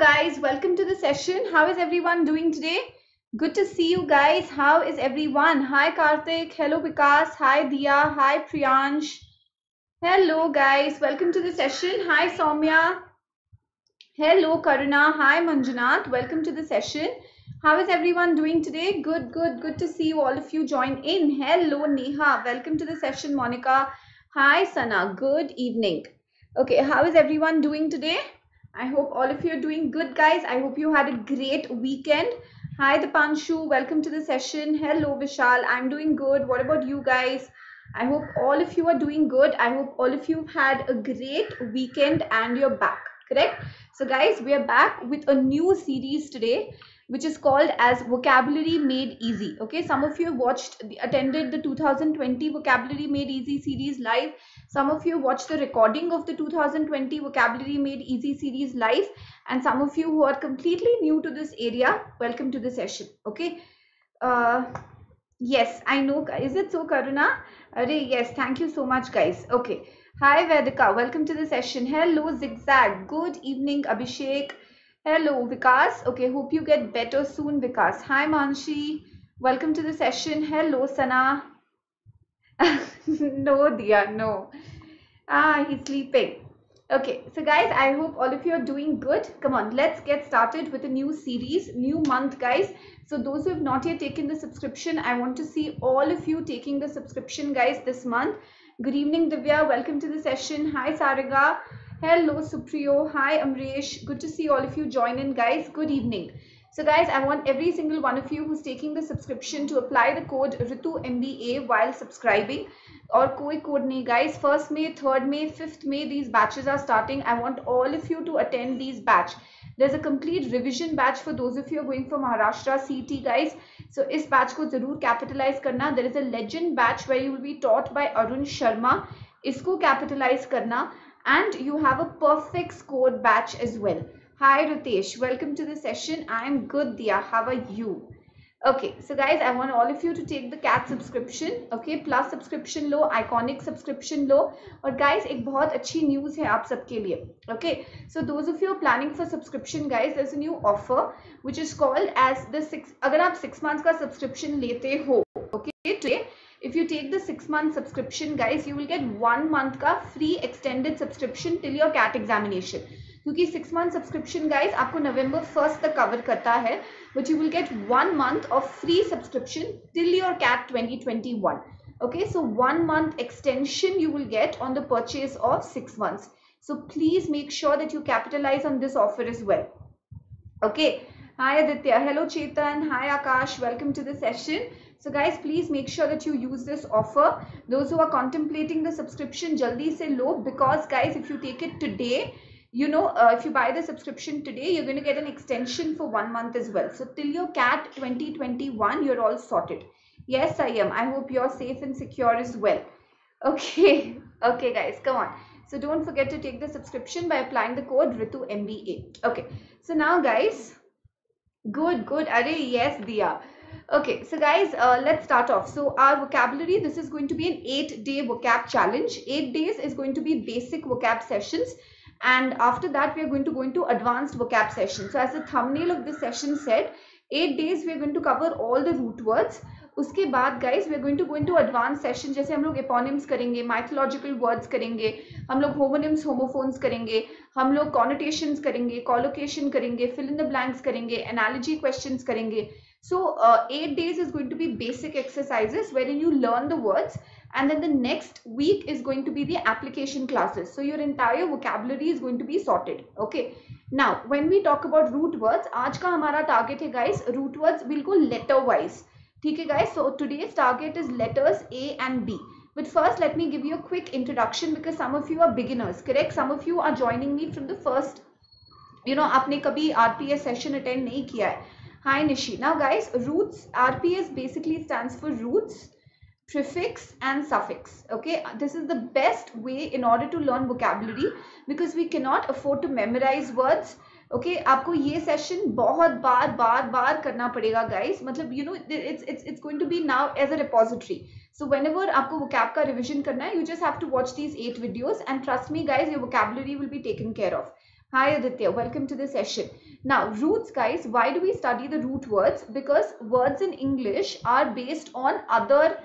guys, welcome to the session. How is everyone doing today? Good to see you guys. How is everyone? Hi Karthik. Hello Vikas. Hi Dia. Hi Priyansh. Hello guys. Welcome to the session. Hi Soumya. Hello Karuna. Hi Manjunath. Welcome to the session. How is everyone doing today? Good, good, good to see you all of you join in. Hello Neha. Welcome to the session Monica. Hi Sana. Good evening. Okay, how is everyone doing today? I hope all of you are doing good, guys. I hope you had a great weekend. Hi, Dipanshu. Welcome to the session. Hello, Vishal. I'm doing good. What about you guys? I hope all of you are doing good. I hope all of you had a great weekend and you're back. Correct? So, guys, we are back with a new series today which is called as vocabulary made easy. Okay some of you have watched attended the 2020 vocabulary made easy series live. Some of you watched the recording of the 2020 vocabulary made easy series live. And some of you who are completely new to this area welcome to the session. Okay? Uh yes i know. Is it so karuna? Array, yes. Thank you so much guys. Okay. Hi vedika. Welcome to the session. Hello zigzag. Good evening abhishek Hello, Vikas. Okay, hope you get better soon, Vikas. Hi, Manshi. Welcome to the session. Hello, Sana. no, dear, no. Ah, he's sleeping. Okay, so guys, I hope all of you are doing good. Come on, let's get started with a new series, new month, guys. So those who have not yet taken the subscription, I want to see all of you taking the subscription, guys, this month. Good evening, Divya. Welcome to the session. Hi, Sariga. Hello, Supriyo. Hi, Amresh. Good to see all of you join in, guys. Good evening. So, guys, I want every single one of you who's taking the subscription to apply the code Ritu MBA while subscribing. Or koi code nahi, guys. 1st May, 3rd May, 5th May, these batches are starting. I want all of you to attend these batch. There's a complete revision batch for those of you who are going for Maharashtra CET, guys. So, is batch ko zarur capitalize karna. There is a legend batch where you will be taught by Arun Sharma. Isko capitalize karna and you have a perfect score batch as well. Hi Ritesh, welcome to the session. I am good Dia. How are you? Okay, so guys, I want all of you to take the cat subscription. Okay, plus subscription low, iconic subscription लो. और guys, एक बहुत अच्छी news है आप सबके लिए. Okay, so those of you are planning for subscription, guys, there's a new offer which is called as the six. अगर आप six months का subscription लेते हो, okay, today if you take the six month subscription guys you will get one month ka free extended subscription till your cat examination क्योंकि six month subscription guys आपको नवंबर first तक cover करता है but you will get one month of free subscription till your cat 2021 okay so one month extension you will get on the purchase of six months so please make sure that you capitalize on this offer as well okay hi aditya hello chetan hi akash welcome to the session so guys, please make sure that you use this offer. Those who are contemplating the subscription, jaldi say low because guys, if you take it today, you know, uh, if you buy the subscription today, you're going to get an extension for one month as well. So till your CAT 2021, you're all sorted. Yes, I am. I hope you're safe and secure as well. Okay. Okay, guys, come on. So don't forget to take the subscription by applying the code Ritu MBA. Okay. So now, guys, good, good. Are yes, Dia. Okay, so guys, uh, let's start off. So our vocabulary, this is going to be an eight day vocab challenge. Eight days is going to be basic vocab sessions. And after that, we are going to go into advanced vocab session. So as the thumbnail of this session said, eight days we are going to cover all the root words. उसके बाद guys we are going to go into advance session जैसे हम लोग eponyms करेंगे mythological words करेंगे हम लोग homonyms homophones करेंगे हम लोग कॉनोटेशंस करेंगे कॉलोकेशन करेंगे फिल इन द ब्लैंक्स करेंगे एनालॉजी क्वेश्चंस करेंगे So uh, eight days is going to be basic exercises wherein you learn the words and then the next week is going to be the application classes. So your entire vocabulary is going to be sorted. Okay. Now, when we talk about root words, आज का हमारा target है guys, root words will go letter wise. ठीक है guys, so today's target is letters A and B. But first, let me give you a quick introduction because some of you are beginners, correct? Some of you are joining me from the first, you know, आपने कभी RPS session attend नहीं किया है. Hi Nishi. Now guys, roots, RPS basically stands for roots, prefix and suffix. Okay, this is the best way in order to learn vocabulary because we cannot afford to memorize words. Okay okay, आपको ये session बहुत बार बार बार करना पड़ेगा guys मतलब you know it's it's it's going to B now as a repository so when ever आपको vocab का revision करना है you just have to watch these eight videos and trust me guys your vocabulary will be taken care of Hi Aditya, welcome to the session. Now roots guys, why do we study the root words? Because words in English are based on other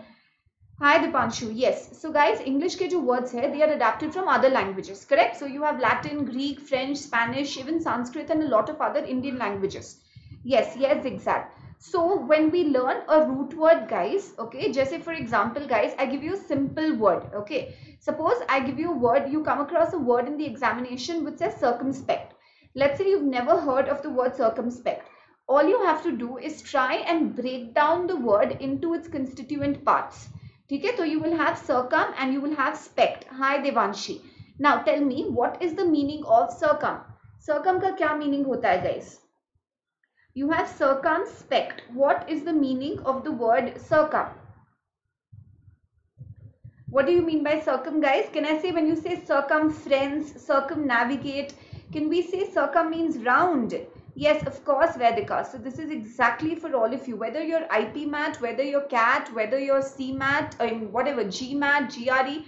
Hi Dipanshu, yes. So guys, English ke jo words hai, they are adapted from other languages, correct? So you have Latin, Greek, French, Spanish, even Sanskrit and a lot of other Indian languages. Yes, yes, exact. So when we learn a root word guys, okay, just for example guys, I give you a simple word, okay. Suppose I give you a word, you come across a word in the examination which says circumspect. Let's say you've never heard of the word circumspect. All you have to do is try and break down the word into its constituent parts ठीक है तो you will have circum and you will have spect hi devanshi now tell me what is the meaning of circum circum का क्या meaning होता है guys you have circumspect. What is the meaning of the word circum? What do you mean by circum guys? Can i say when you say circumference circumnavigate can we say circum means round? Yes, of course, Vedika. So this is exactly for all of you, whether you're IPMAT, whether you're CAT, whether you're CMAT, or whatever, GMAT, GRE,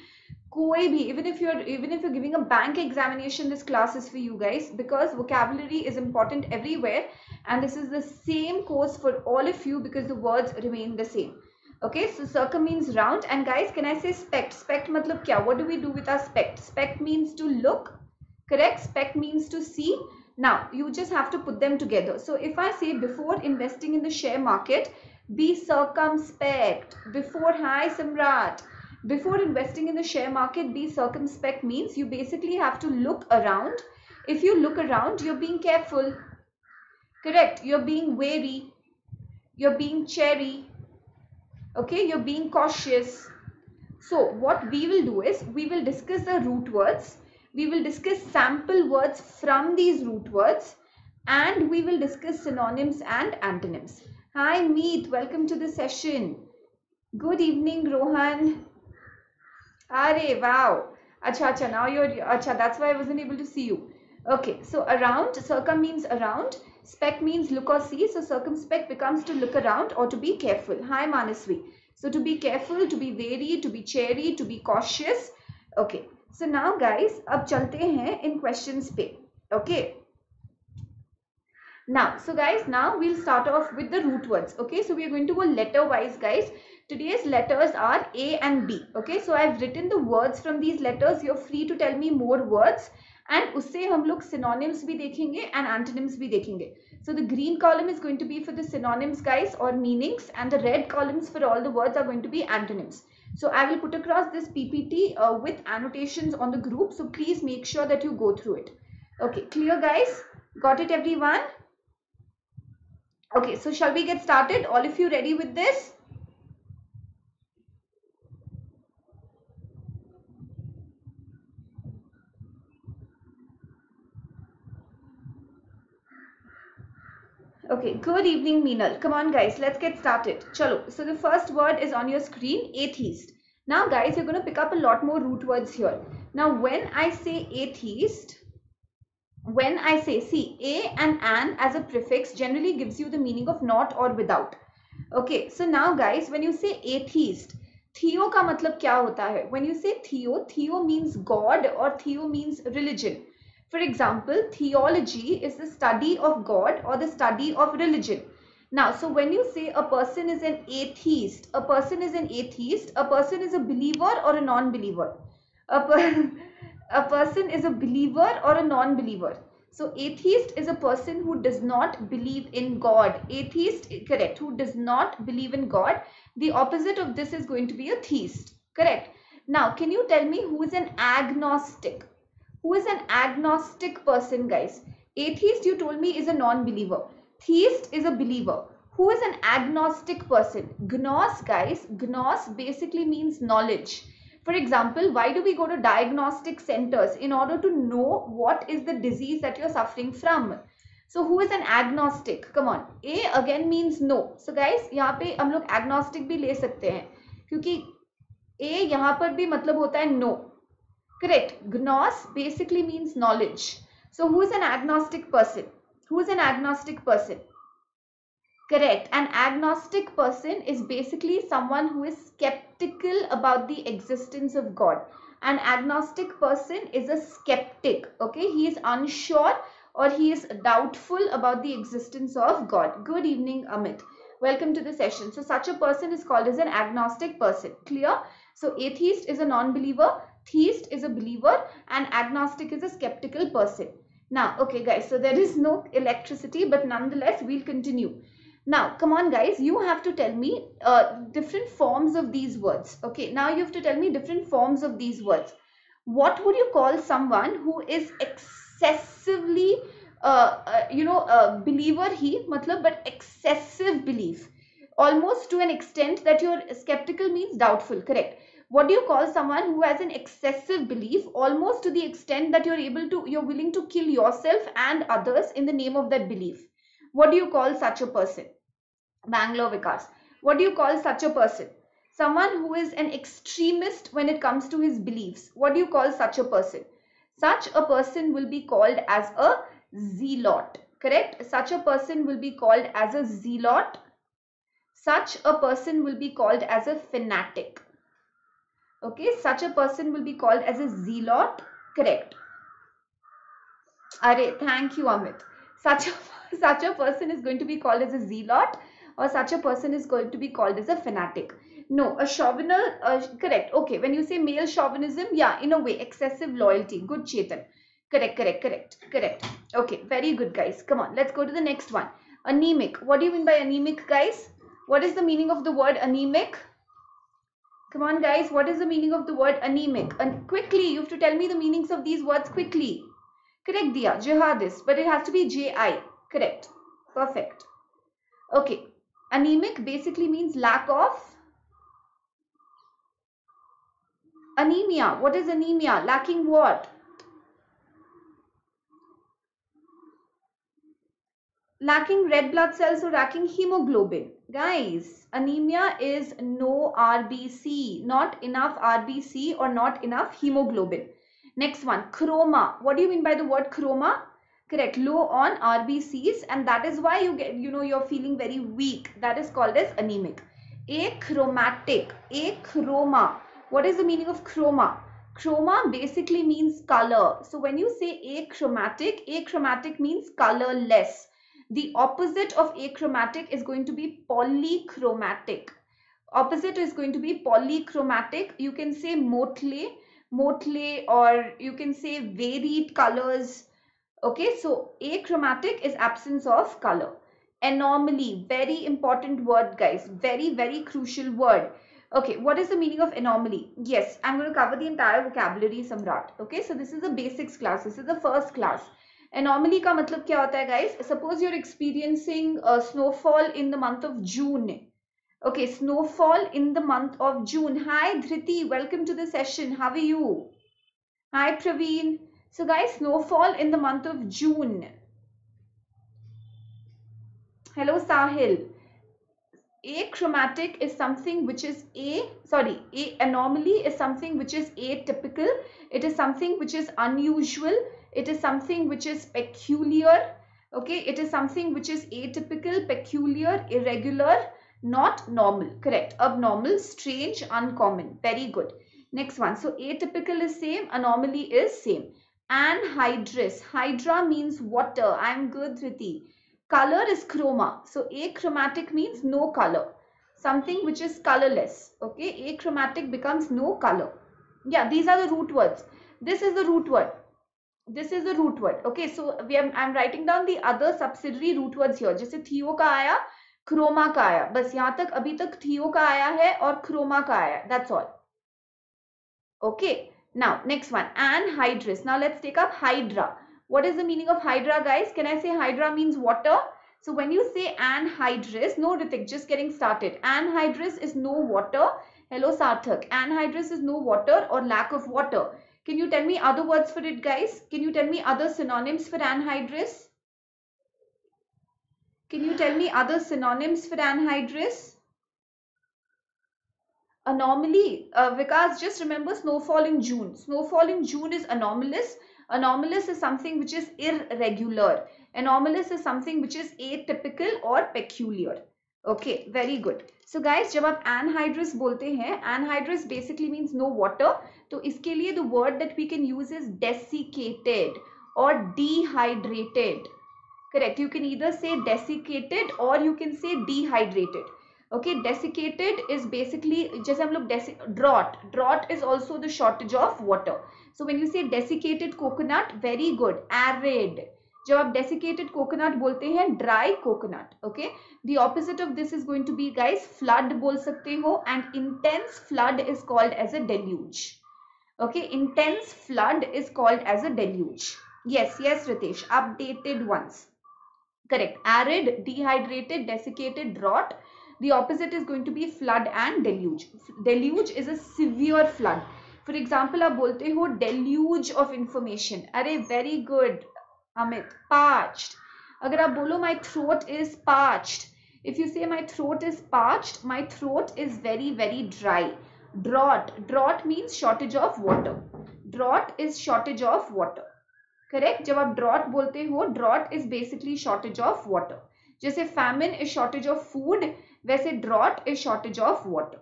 bhi, even if you're even if you're giving a bank examination, this class is for you guys because vocabulary is important everywhere, and this is the same course for all of you because the words remain the same. Okay, so circum means round, and guys, can I say spect? Spect matlab kya? What do we do with our spect? Spect means to look, correct? Spect means to see now, you just have to put them together. So if I say before investing in the share market, be circumspect. Before, hi Samrat. Before investing in the share market, be circumspect means you basically have to look around. If you look around, you're being careful. Correct. You're being wary. You're being chary. Okay. You're being cautious. So what we will do is we will discuss the root words we will discuss sample words from these root words and we will discuss synonyms and antonyms. Hi Meet, welcome to the session. Good evening Rohan. Are, wow. Acha, acha, now you're, acha, that's why I wasn't able to see you. Okay, so around, circum means around, spec means look or see. So circumspect becomes to look around or to be careful. Hi Manasvi. So to be careful, to be wary, to be chary, to be cautious. Okay, so now guys अब चलते हैं in questions पे okay now so guys now we'll start off with the root words okay so we are going to go letter wise guys today's letters are a and b okay so i've written the words from these letters you're free to tell me more words and उससे हम लोग synonyms भी देखेंगे and antonyms भी देखेंगे so the green column is going to be for the synonyms guys or meanings and the red columns for all the words are going to be antonyms so I will put across this PPT uh, with annotations on the group. So please make sure that you go through it. Okay, clear guys? Got it everyone? Okay, so shall we get started? All of you ready with this? Okay, good evening, Meenal. Come on, guys, let's get started. Chalo. So the first word is on your screen, atheist. Now, guys, you're going to pick up a lot more root words here. Now, when I say atheist, when I say, see, a and an as a prefix generally gives you the meaning of not or without. Okay, so now, guys, when you say atheist, theo ka matlab kya hota hai? When you say theo, theo means God or theo means religion. For example, theology is the study of God or the study of religion. Now, so when you say a person is an atheist, a person is an atheist, a person is a believer or a non-believer. A, per a person is a believer or a non-believer. So atheist is a person who does not believe in God. Atheist, correct, who does not believe in God. The opposite of this is going to be a theist, correct. Now, can you tell me who is an agnostic? who is an agnostic person guys atheist you told me is a non-believer theist is a believer who is an agnostic person gnos guys gnos basically means knowledge for example why do we go to diagnostic centers in order to know what is the disease that you're suffering from so who is an agnostic come on a again means no so guys यहाँ पे हम लोग agnostic भी ले सकते हैं क्योंकि a यहाँ पर भी मतलब होता है no Correct. Gnos basically means knowledge. So who is an agnostic person? Who is an agnostic person? Correct. An agnostic person is basically someone who is skeptical about the existence of God. An agnostic person is a skeptic. Okay, he is unsure or he is doubtful about the existence of God. Good evening, Amit. Welcome to the session. So such a person is called as an agnostic person. Clear? So atheist is a non-believer, theist is a believer and agnostic is a skeptical person. Now, okay guys, so there is no electricity but nonetheless we'll continue. Now, come on guys, you have to tell me uh, different forms of these words. Okay, now you have to tell me different forms of these words. What would you call someone who is excessively, uh, uh, you know, a believer he, matlab, but excessive belief. Almost to an extent that your skeptical means doubtful, correct? What do you call someone who has an excessive belief almost to the extent that you're able to, you're willing to kill yourself and others in the name of that belief? What do you call such a person? Bangalore Vikas. What do you call such a person? Someone who is an extremist when it comes to his beliefs. What do you call such a person? Such a person will be called as a zealot. Correct? Such a person will be called as a zealot. Such a person will be called as a fanatic. Okay, such a person will be called as a zealot. Correct. Are, thank you, Amit. Such a, such a person is going to be called as a zealot or such a person is going to be called as a fanatic. No, a chauvinist, uh, correct. Okay, when you say male chauvinism, yeah, in a way, excessive loyalty. Good, Chetan. Correct, correct, correct, correct. Okay, very good, guys. Come on, let's go to the next one. Anemic. What do you mean by anemic, guys? What is the meaning of the word anemic? Come on, guys. What is the meaning of the word anemic? And quickly, you have to tell me the meanings of these words quickly. Correct, Dia. Jihadist. But it has to be J-I. Correct. Perfect. Okay. Anemic basically means lack of anemia. What is anemia? Lacking what? Lacking red blood cells or lacking hemoglobin. Guys, anemia is no RBC, not enough RBC or not enough hemoglobin. Next one, chroma. What do you mean by the word chroma? correct. Low on rbcs and that is why you get you know you're feeling very weak. That is called as anemic. Achromatic. Achroma. What is the meaning of chroma? Chroma basically means color. So when you say achromatic achromatic means colorless the opposite of achromatic is going to be polychromatic opposite is going to be polychromatic you can say motley motley or you can say varied colors Okay, so achromatic is absence of color. Anomaly, very important word guys, very, very crucial word. Okay, what is the meaning of anomaly? Yes, I'm going to cover the entire vocabulary Samrat. Okay, so this is the basics class. This is the first class. Anomaly का मतलब क्या होता है guys suppose you experiencing snowfall in the month of June okay snowfall in the month of June hi Dhriti welcome to देशन session how are you hi Praveen so guys snowfall in the month of June hello Sahil a chromatic is something which is a sorry a anomaly is something which is atypical it is something which is unusual It is something which is peculiar. Okay, it is something which is atypical, peculiar, irregular, not normal. Correct. Abnormal, strange, uncommon. Very good. Next one. So atypical is same, anomaly is same anhydrous. Hydra means water. I'm good, Dhriti. Color is chroma. So achromatic means no color. Something which is colorless. Okay, achromatic becomes no color. Yeah, these are the root words. This is the root word This is the root word. Okay, so we are, I'm writing down the other subsidiary root words here. जैसे थियो का आया, Croma का आया. बस यहाँ तक अभी तक थियो का आया है और क्रोमा का आया. That's all. Okay. Now, next one, anhydrous. Now, let's take up hydra. What is the meaning of hydra, guys? Can I say hydra means water? So, when you say anhydrous, no Ritik, just getting started. Anhydrous is no water. Hello, Sarthak. Anhydrous is no water or lack of water. Can you tell me other words for it, guys? Can you tell me other synonyms for anhydrous? Can you tell me other synonyms for anhydrous? anomaly uh, Vikas just remember snowfall in June snowfall in June is anomalous anomalous is something which is irregular anomalous is something which is atypical or peculiar okay very good so guys जब आप anhydrous बोलते हैं anhydrous basically means no water तो इसके लिए the word that we can use is desiccated और dehydrated correct you can either say desiccated और you can say dehydrated okay desiccated is basically जैसे हम लोग drought drought is also the shortage of water so when you say desiccated coconut very good arid जब आप desiccated coconut बोलते हैं dry coconut okay the opposite of this is going to be guys flood बोल सकते हो and intense flood is called as a deluge. okay intense flood is called as a deluge yes yes Ritesh updated ones correct arid dehydrated desiccated drought the opposite is going to be flood and deluge deluge is a severe flood for example आप बोलते हो deluge of information अरे very good Amit parched अगर आप बोलो my throat is parched if you say my throat is parched my throat is very very dry drought drought means shortage of water drought is shortage of water correct जब आप drought बोलते हो drought is basically shortage of water जैसे famine is shortage of food वैसे drought is shortage of water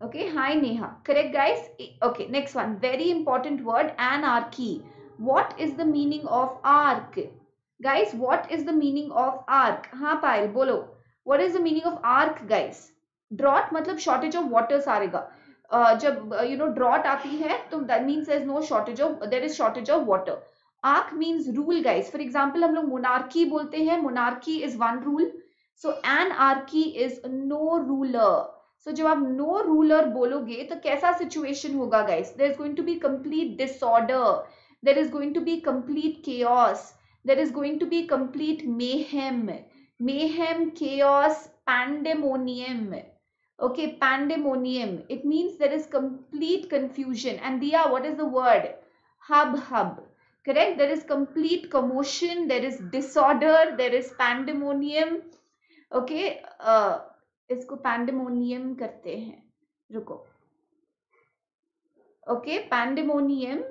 okay hi neha correct guys okay next one very important word anarchy what is the meaning of arc guys what is the meaning of arc हाँ पायल बोलो what is the meaning of arc guys drought मतलब shortage of water सारेगा जब you know drought आती है तो that means there is no shortage of, there is shortage of water. Arch means rule guys for example हम लोग monarchy बोलते हैं. Monarchy is one rule so anarchy is no ruler so जब आप no ruler बोलोगे तो कैसा situation होगा guys there is going to be complete disorder there is going to be complete chaos there is going to be complete mayhem mayhem chaos pandemonium. Okay pandemonium it means there is complete confusion and dia what is the word hub hub correct there is complete commotion there is disorder there is pandemonium okay uh, इसको pandemonium करते हैं रुको okay pandemonium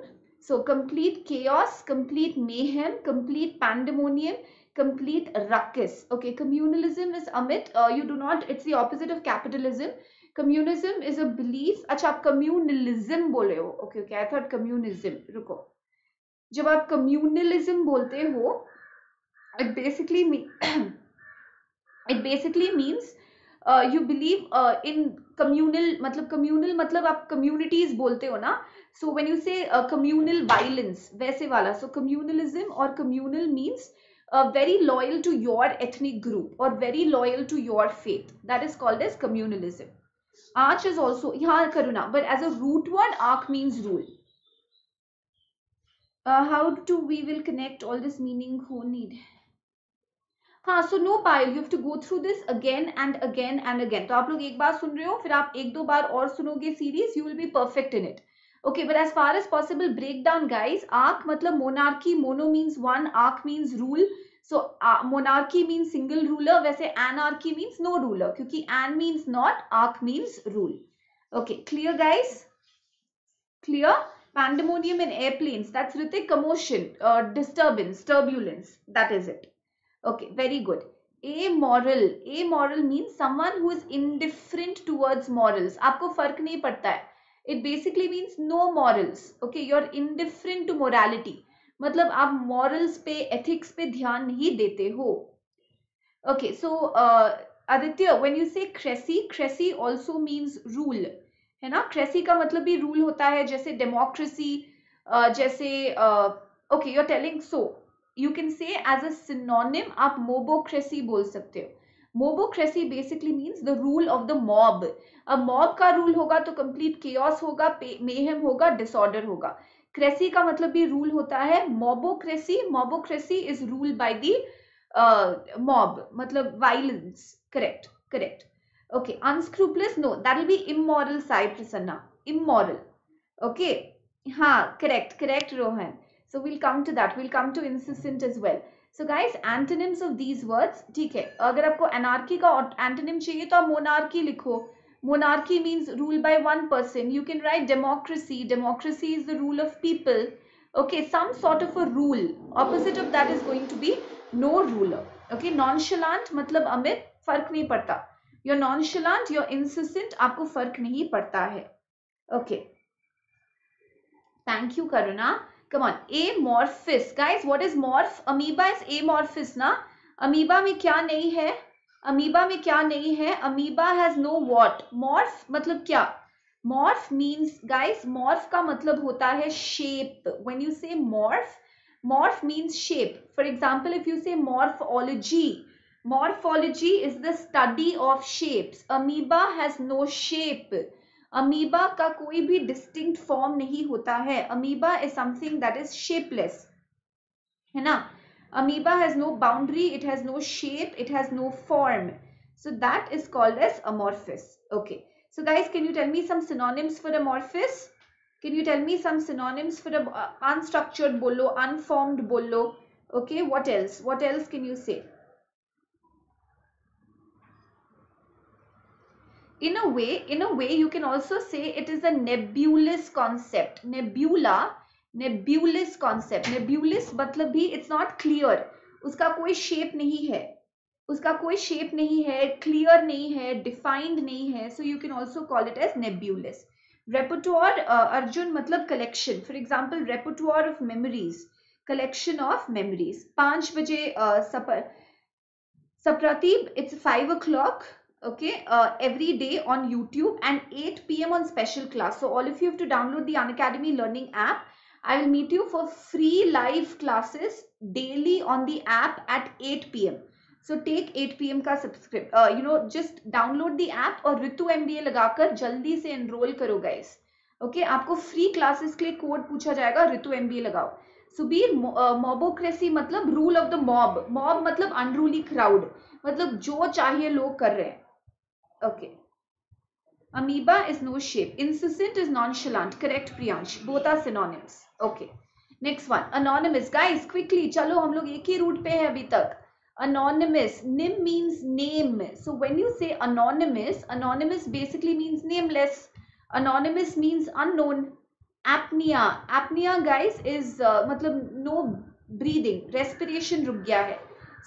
so complete chaos complete mayhem complete pandemonium complete ruckus okay communalism is amit uh, you do not it's the opposite of capitalism communism is a belief अच्छा आप communalism बोले हो okay okay I thought communism रुको जब आप communalism बोलते हो it basically it basically means you believe in communal मतलब कम्युनल मतलब आप कम्युनिटीज बोलते हो ना so when you say communal violence वैसे वाला सो कम्युनलिज्म और communal means very loyal to your ethnic group or very loyal to your faith that is called as communalism arch is also yeah karuna but as a root word arc means rule uh, how do we will connect all this meaning who need हाँ so no Payal you have to go through this again and again and again तो आप लोग एक बार सुन रहे हो फिर आप एक दो बार और सुनोगे series you will be perfect in it okay but as far as possible break down guys arc matlab monarchy mono means one arc means rule so uh, monarchy means single ruler वैसे anarchy means no ruler क्योंकि an means not arc means rule okay clear guys clear pandemonium in airplanes that's Ritik commotion uh, disturbance turbulence that is it okay very good amoral amoral means someone who is indifferent towards morals आपको फ़र्क नहीं पड़ता है it basically means no morals okay you are indifferent to morality मतलब आप morals पे ethics पे ध्यान नहीं देते हो। Okay so uh, Aditya when you say cracy cracy also means rule है ना? क्रेसी का मतलब भी रूल होता है जैसे डेमोक्रेसी uh, जैसे okay you are telling so you can say as um आप मोबोक्रेसी बोल सकते हो। Mobocracy basically means the rule of the mob अब मॉब का रूल होगा तो कंप्लीट केयस होगा मेहम होगा डिसऑर्डर होगा। क्रेसी का मतलब भी रूल होता है mobocracy mobocracy is rule by the mob मतलब violence correct correct okay unscrupulous no that will be immoral Sai Prasanna immoral okay हाँ correct correct Rohan. So will come to that will come to insistent is well so guys antonyms of these words ठीक है, अगर आपको anarchy का antonym चाहिए तो आप monarchy लिखो। Monarchy means rule by one person you can write democracy democracy is the rule of people okay some sort of a rule opposite of that is going to be no ruler okay non मतलब अमित, फ़र्क नहीं पड़ता। Your nonchalant your incessant, आपको फ़र्क नहीं पड़ता है। Okay thank you Karuna Come on, amorphous. Guys, what is morph? Amoeba is amorphous ना. Amoeba में क्या नहीं है? Amoeba में क्या नहीं है? Amoeba has no what? Morph मतलब क्या? Morph means, guys, morph का मतलब होता है shape. When you say morph, morph means shape. For example, if you say morphology, morphology is the study of shapes. Amoeba has no shape. Amoeba का कोई भी distinct form नहीं होता है amoeba is something that is shapeless है ना amoeba has no boundary it has no shape it has no form so that is called as amorphous okay so guys can you tell me some synonyms for amorphous can you tell me some synonyms for unstructured बोलो unformed बोलो okay what else what else can you say in a way in a way you can also say it is a nebulous concept nebula nebulous concept nebulous मतलब भी it's not clear उसका कोई shape नहीं है उसका कोई shape नहीं है clear नहीं है defined नहीं है so you can also call it as nebulous repertoire uh, Arjun मतलब collection for example repertoire of memories collection of memories पाँच बजे uh, सपर Sapradeep, it's 5 o'clock okay uh, every day on youtube and 8 p.m on special class so all of you have to download the unacademy learning app i will meet you for free live classes daily on the app at 8 p.m so take 8 p.m ka subscribe uh, you know just download the app और ऋतु MBA लगाकर जल्दी से enroll करो guys okay आपको free classes के लिए code पूछा जाएगा ऋतु MBA लगाओ सुबीर मोबोक्रेसी uh, मतलब rule of the mob mob मतलब अनरूली क्राउड मतलब जो चाहिए लोग कर रहे हैं okay amoeba is no shape insouciant is nonchalant correct Priyansh both are synonyms okay next one anonymous guys quickly चलो हम लोग एक ही रूट पे हैं अभी तक anonymous nim means name so when you say anonymous anonymous basically means nameless anonymous means unknown apnea apnea guys is uh, मतलब no breathing respiration रुक गया है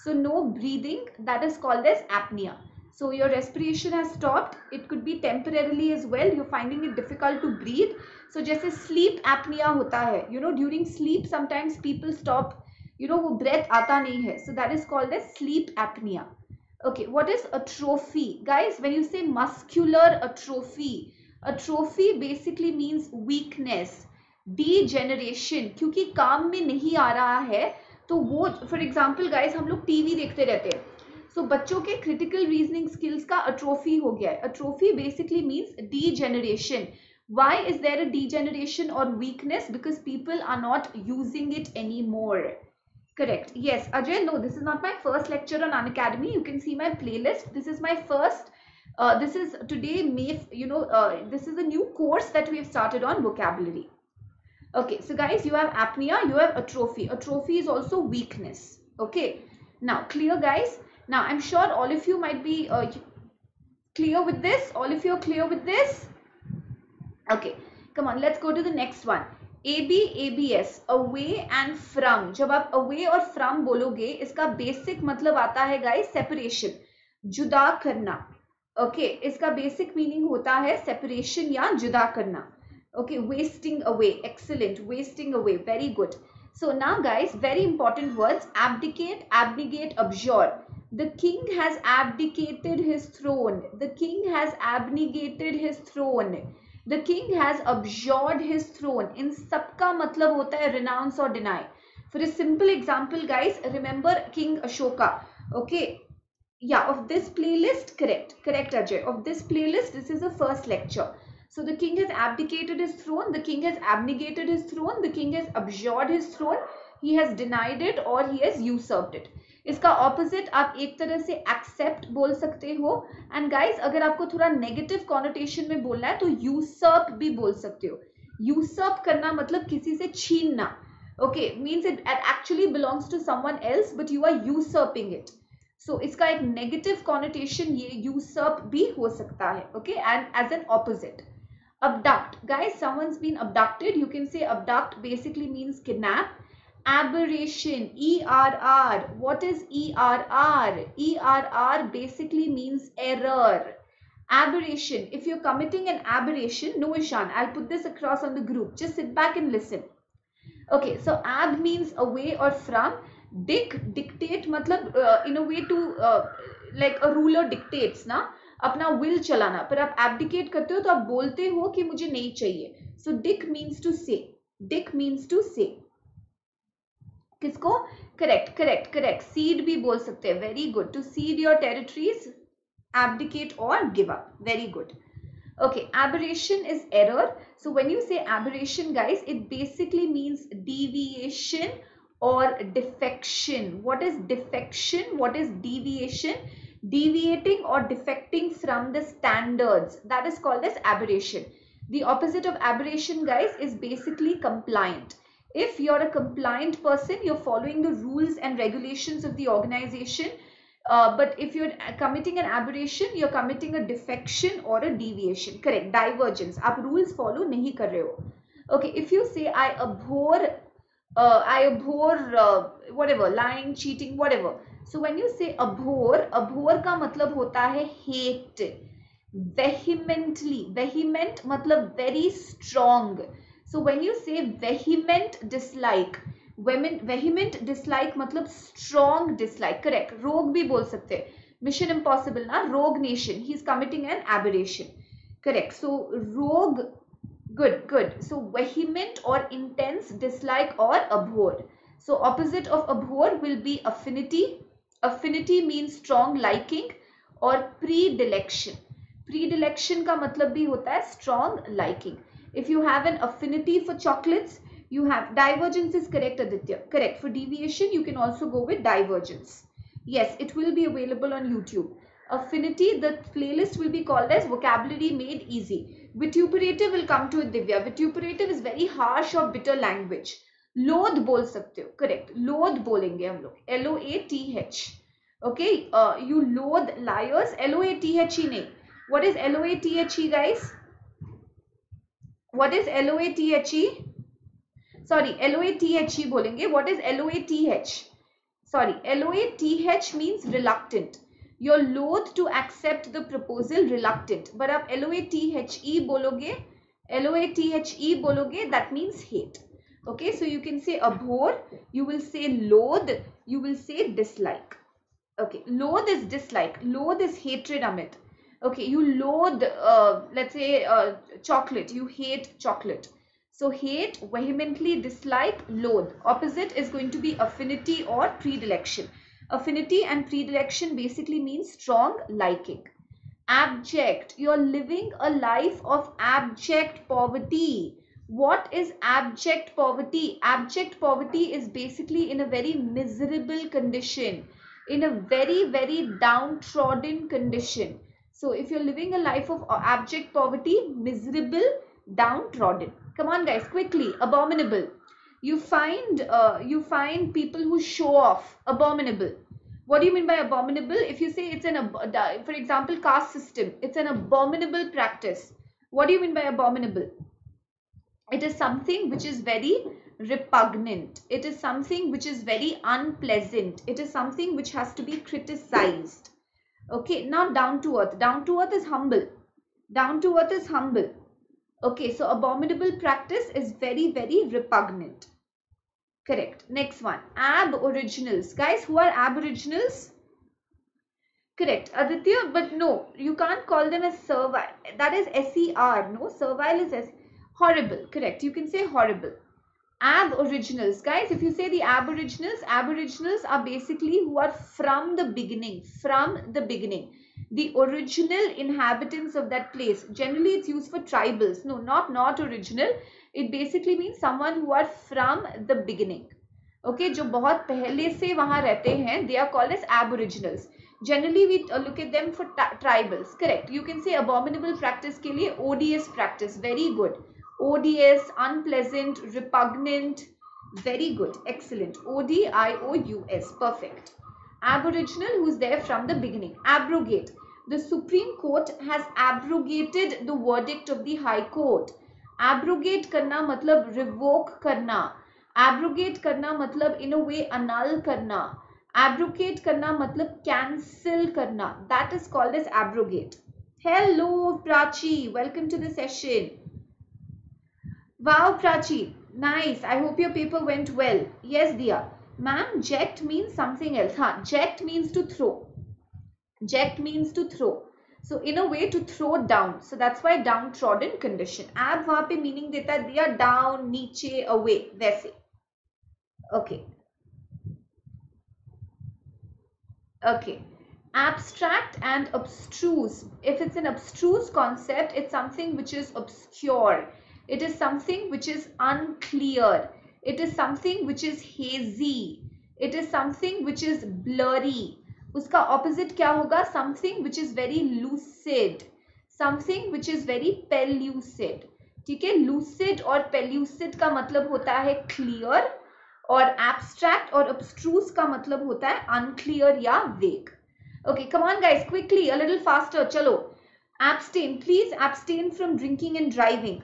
so no breathing that is called as apnea So your respiration has stopped it could be temporarily as well you're finding it difficult to breathe so जैसे sleep apnea होता है you know during sleep sometimes people stop you know वो breath आता नहीं है so that is called as sleep apnea okay what is atrophy guys when you say muscular atrophy atrophy basically means weakness degeneration क्योंकि काम में नहीं आ रहा है तो वो फॉर एग्ज़ाम्पल गाइस हम लोग टीवी देखते रहते हैं so, बच्चों के क्रिटिकल रीजनिंग स्किल्स का अट्रोफी हो गया है। Atrophy basically means D why is there a degeneration or weakness? Because people are not using it anymore. Correct. Yes ajay no this is not my first lecture on Unacademy. you can see my playlist. This is my first uh, this is today may you know uh, this is a new course that we have started on vocabulary. Okay so guys you have apnea you have atrophy. Atrophy is also weakness. Okay now clear guys? Now i'm sure all of you might be uh, clear with this all of you are clear with this okay come on let's go to the next one AB ABS away and from जब आप away और from बोलोगे इसका basic मतलब आता है guys separation जुदा करना ओके okay, इसका बेसिक मीनिंग होता है सेपरेशन या जुदा करना okay wasting away excellent wasting away very good So now guys, very important words, abdicate, abnegate, abjure. The king has abdicated his throne. The king has abnegated his throne. The king has abjured his throne. In sabka matlab hota hai renounce or deny. For a simple example guys, remember King Ashoka. Okay, yeah of this playlist correct correct ajay of this playlist this is the first lecture so the king has abdicated his throne, the king has abnegated his throne, the king has abjured his throne, he has denied it or he has usurped it. इसका opposite आप एक तरह से accept बोल सकते हो। And guys अगर आपको थोड़ा नेगेटिव कॉनोटेशन में बोलना है तो यूसर्प भी बोल सकते हो। यूसर्प करना मतलब किसी से छीनना। Okay means it actually belongs to someone else but you are usurping it so इसका एक नेगेटिव कॉनोटेशन ये यूसर्प भी हो सकता है। Okay and as an opposite abduct. Guys someone's been abducted. You can say abduct basically means kidnap. Aberration. Err what is err err basically means error. Aberration. If you're committing an aberration no ishan i'll put this across on the group. Just sit back and listen. Okay so ab means away or from. Dick dictate matlab uh, in a way to uh, like a ruler dictates na अपना will चलाना। पर आप abdicate करते हो तो आप बोलते हो कि मुझे नहीं चाहिए। So dict means to say dict means to say किसको? करेक्ट करेक्ट करेक्ट सीड भी बोल सकते हैं। Very good to cede your territories abdicate और give up very good okay aberration is error so when you say aberration guys it basically means deviation और defection what is defection what is deviation deviating or defecting from the standards. That is called as aberration. The opposite of aberration, guys, is basically compliant. If you're a compliant person, you're following the rules and regulations of the organization. Uh, but if you're committing an aberration, you're committing a defection or a deviation. Correct, divergence. Aap rules follow nahi kar rahe ho. Okay, if you say I abhor, uh, I abhor uh, whatever, lying, cheating, whatever so when you say abhor abhor का मतलब होता है hate vehemently vehement मतलब very strong so when you say vehement dislike vehement vehement dislike मतलब strong dislike correct rogue भी बोल सकते हैं. मिशन इम्पॉसिबल ना, रोग nation he is committing an aberration correct so rogue good good so vehement और intense dislike और abhor so opposite of abhor will be affinity affinity means strong liking or predilection predilection का मतलब भी होता है strong liking if you have an affinity for chocolates you have divergence is correct aditya correct for deviation you can also go with divergence yes it will be available on youtube affinity the playlist will be called as vocabulary made easy vituperative will come to it divya vituperative is very harsh or bitter language लोध बोल सकते हो correct लोध बोलेंगे हम लोग L O A T H okay you loath liars L O A T H ही नहीं. What is L O A T H E guys what is L O A T H E sorry L O A T H E बोलेंगे. What is L O A T H sorry L O A T H means reluctant your loath to accept the proposal reluctant but आप L O A T H E बोलोगे L O A T H E बोलोगे that means hate okay so you can say abhor you will say loathe you will say dislike okay loathe is dislike loathe is hatred amit okay you loathe uh, let's say uh, chocolate you hate chocolate so hate, vehemently dislike, loathe. Opposite is going to be affinity or predilection. Affinity and predilection basically means strong liking. Abject, you're living a life of abject poverty. What is abject poverty? Abject poverty is basically in a very miserable condition, in a very, very downtrodden condition. So if you're living a life of abject poverty, miserable, downtrodden. Come on guys quickly. Abominable. You find uh, you find people who show off. Abominable. What do you mean by abominable? If you say it's an for example caste system it's an abominable practice. What do you mean by abominable it is something which is very repugnant it is something which is very unpleasant it is something which has to be criticized okay now down to earth down to earth is humble down to earth is humble Okay, so abominable practice is very, very repugnant. Correct. Next one. Aboriginals. Guys, who are aboriginals? Correct. Aditya, but no, you can't call them as servile. That is S-E-R. No, servile is S. Horrible. Correct. You can say horrible. Aboriginals. Guys, if you say the aboriginals, aboriginals are basically who are from the beginning. From the beginning the original inhabitants of that place. Generally, it's used for tribals. No, not not original. It basically means someone who are from the beginning. Okay, जो बहुत पहले से वहाँ रहते हैं, they are called as aboriginals. Generally, we look at them for tribals. Correct. You can say abominable practice के लिए odious practice. Very good. odious, unpleasant, repugnant. Very good. Excellent. O-D-I-O-U-S. Perfect. Aboriginal, who's there from the beginning. Abrogate. The Supreme Court has abrogated the verdict of the High Court. Abrogate karna matlab revoke karna. Abrogate karna matlab in a way annul karna. Abrogate karna matlab cancel karna. That is called as abrogate. Hello Prachi. Welcome to the session. Wow Prachi nice I hope your paper went well yes दिया ma'am जेक्ट means something else हाँ जेक्ट means to throw जेक्ट means to throw so in a way to throw down so that's why downtrodden condition ab wahan pe meaning deta hai diya down niche away वैसे okay okay abstract and abstruse if it's an abstruse concept it's something which is obscure it is something which is unclear it is something which is hazy. It is something which is blurry. उसका opposite क्या होगा? Something which is very lucid something which is very pellucid ठीक है? Lucid और पेल्यूसिड का मतलब होता है क्लियर और एब्स्ट्रैक्ट और अब्स्ट्रूस का मतलब होता है अनक्लियर या vague okay come on guys quickly a little faster चलो. Abstain, please abstain from drinking and driving.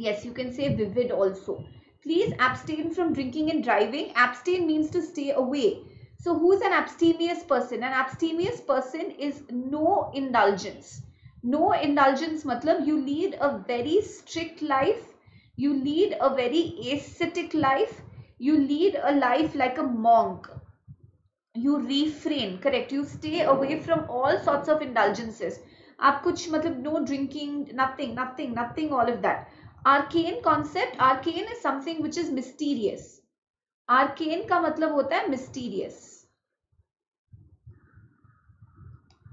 yes you can say vivid also please abstain from drinking and driving abstain means to stay away so who's an abstemious person? An abstemious person is no indulgence. No indulgence matlab you lead a very strict life. You lead a very ascetic life. You lead a life like a monk. You refrain, correct. You stay away from all sorts of indulgences. आप कुछ मतलब no drinking, nothing, nothing, nothing, all of that. Arcane concept arcane is something which is mysterious arcane का मतलब होता है mysterious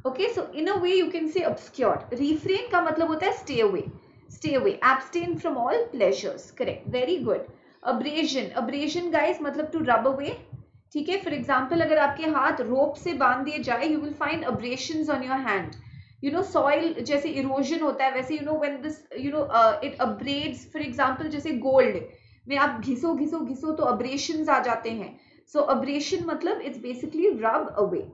okay so in a way you can say obscure refrain का मतलब होता है stay away stay away abstain from all pleasures correct very good abrasion abrasion guys मतलब to rub away ठीक है? फॉर एग्ज़ाम्पल अगर आपके हाथ रोप से बाँध दिए जाए you will find abrasion on your hand you know soil जैसे इरोजन होता है वैसे you know when this you know it abrades for example जैसे गोल्ड में आप घिसो घिसो घिसो तो अब्रेशन आ जाते हैं। सो अब्रेशन मतलब it's basically rub away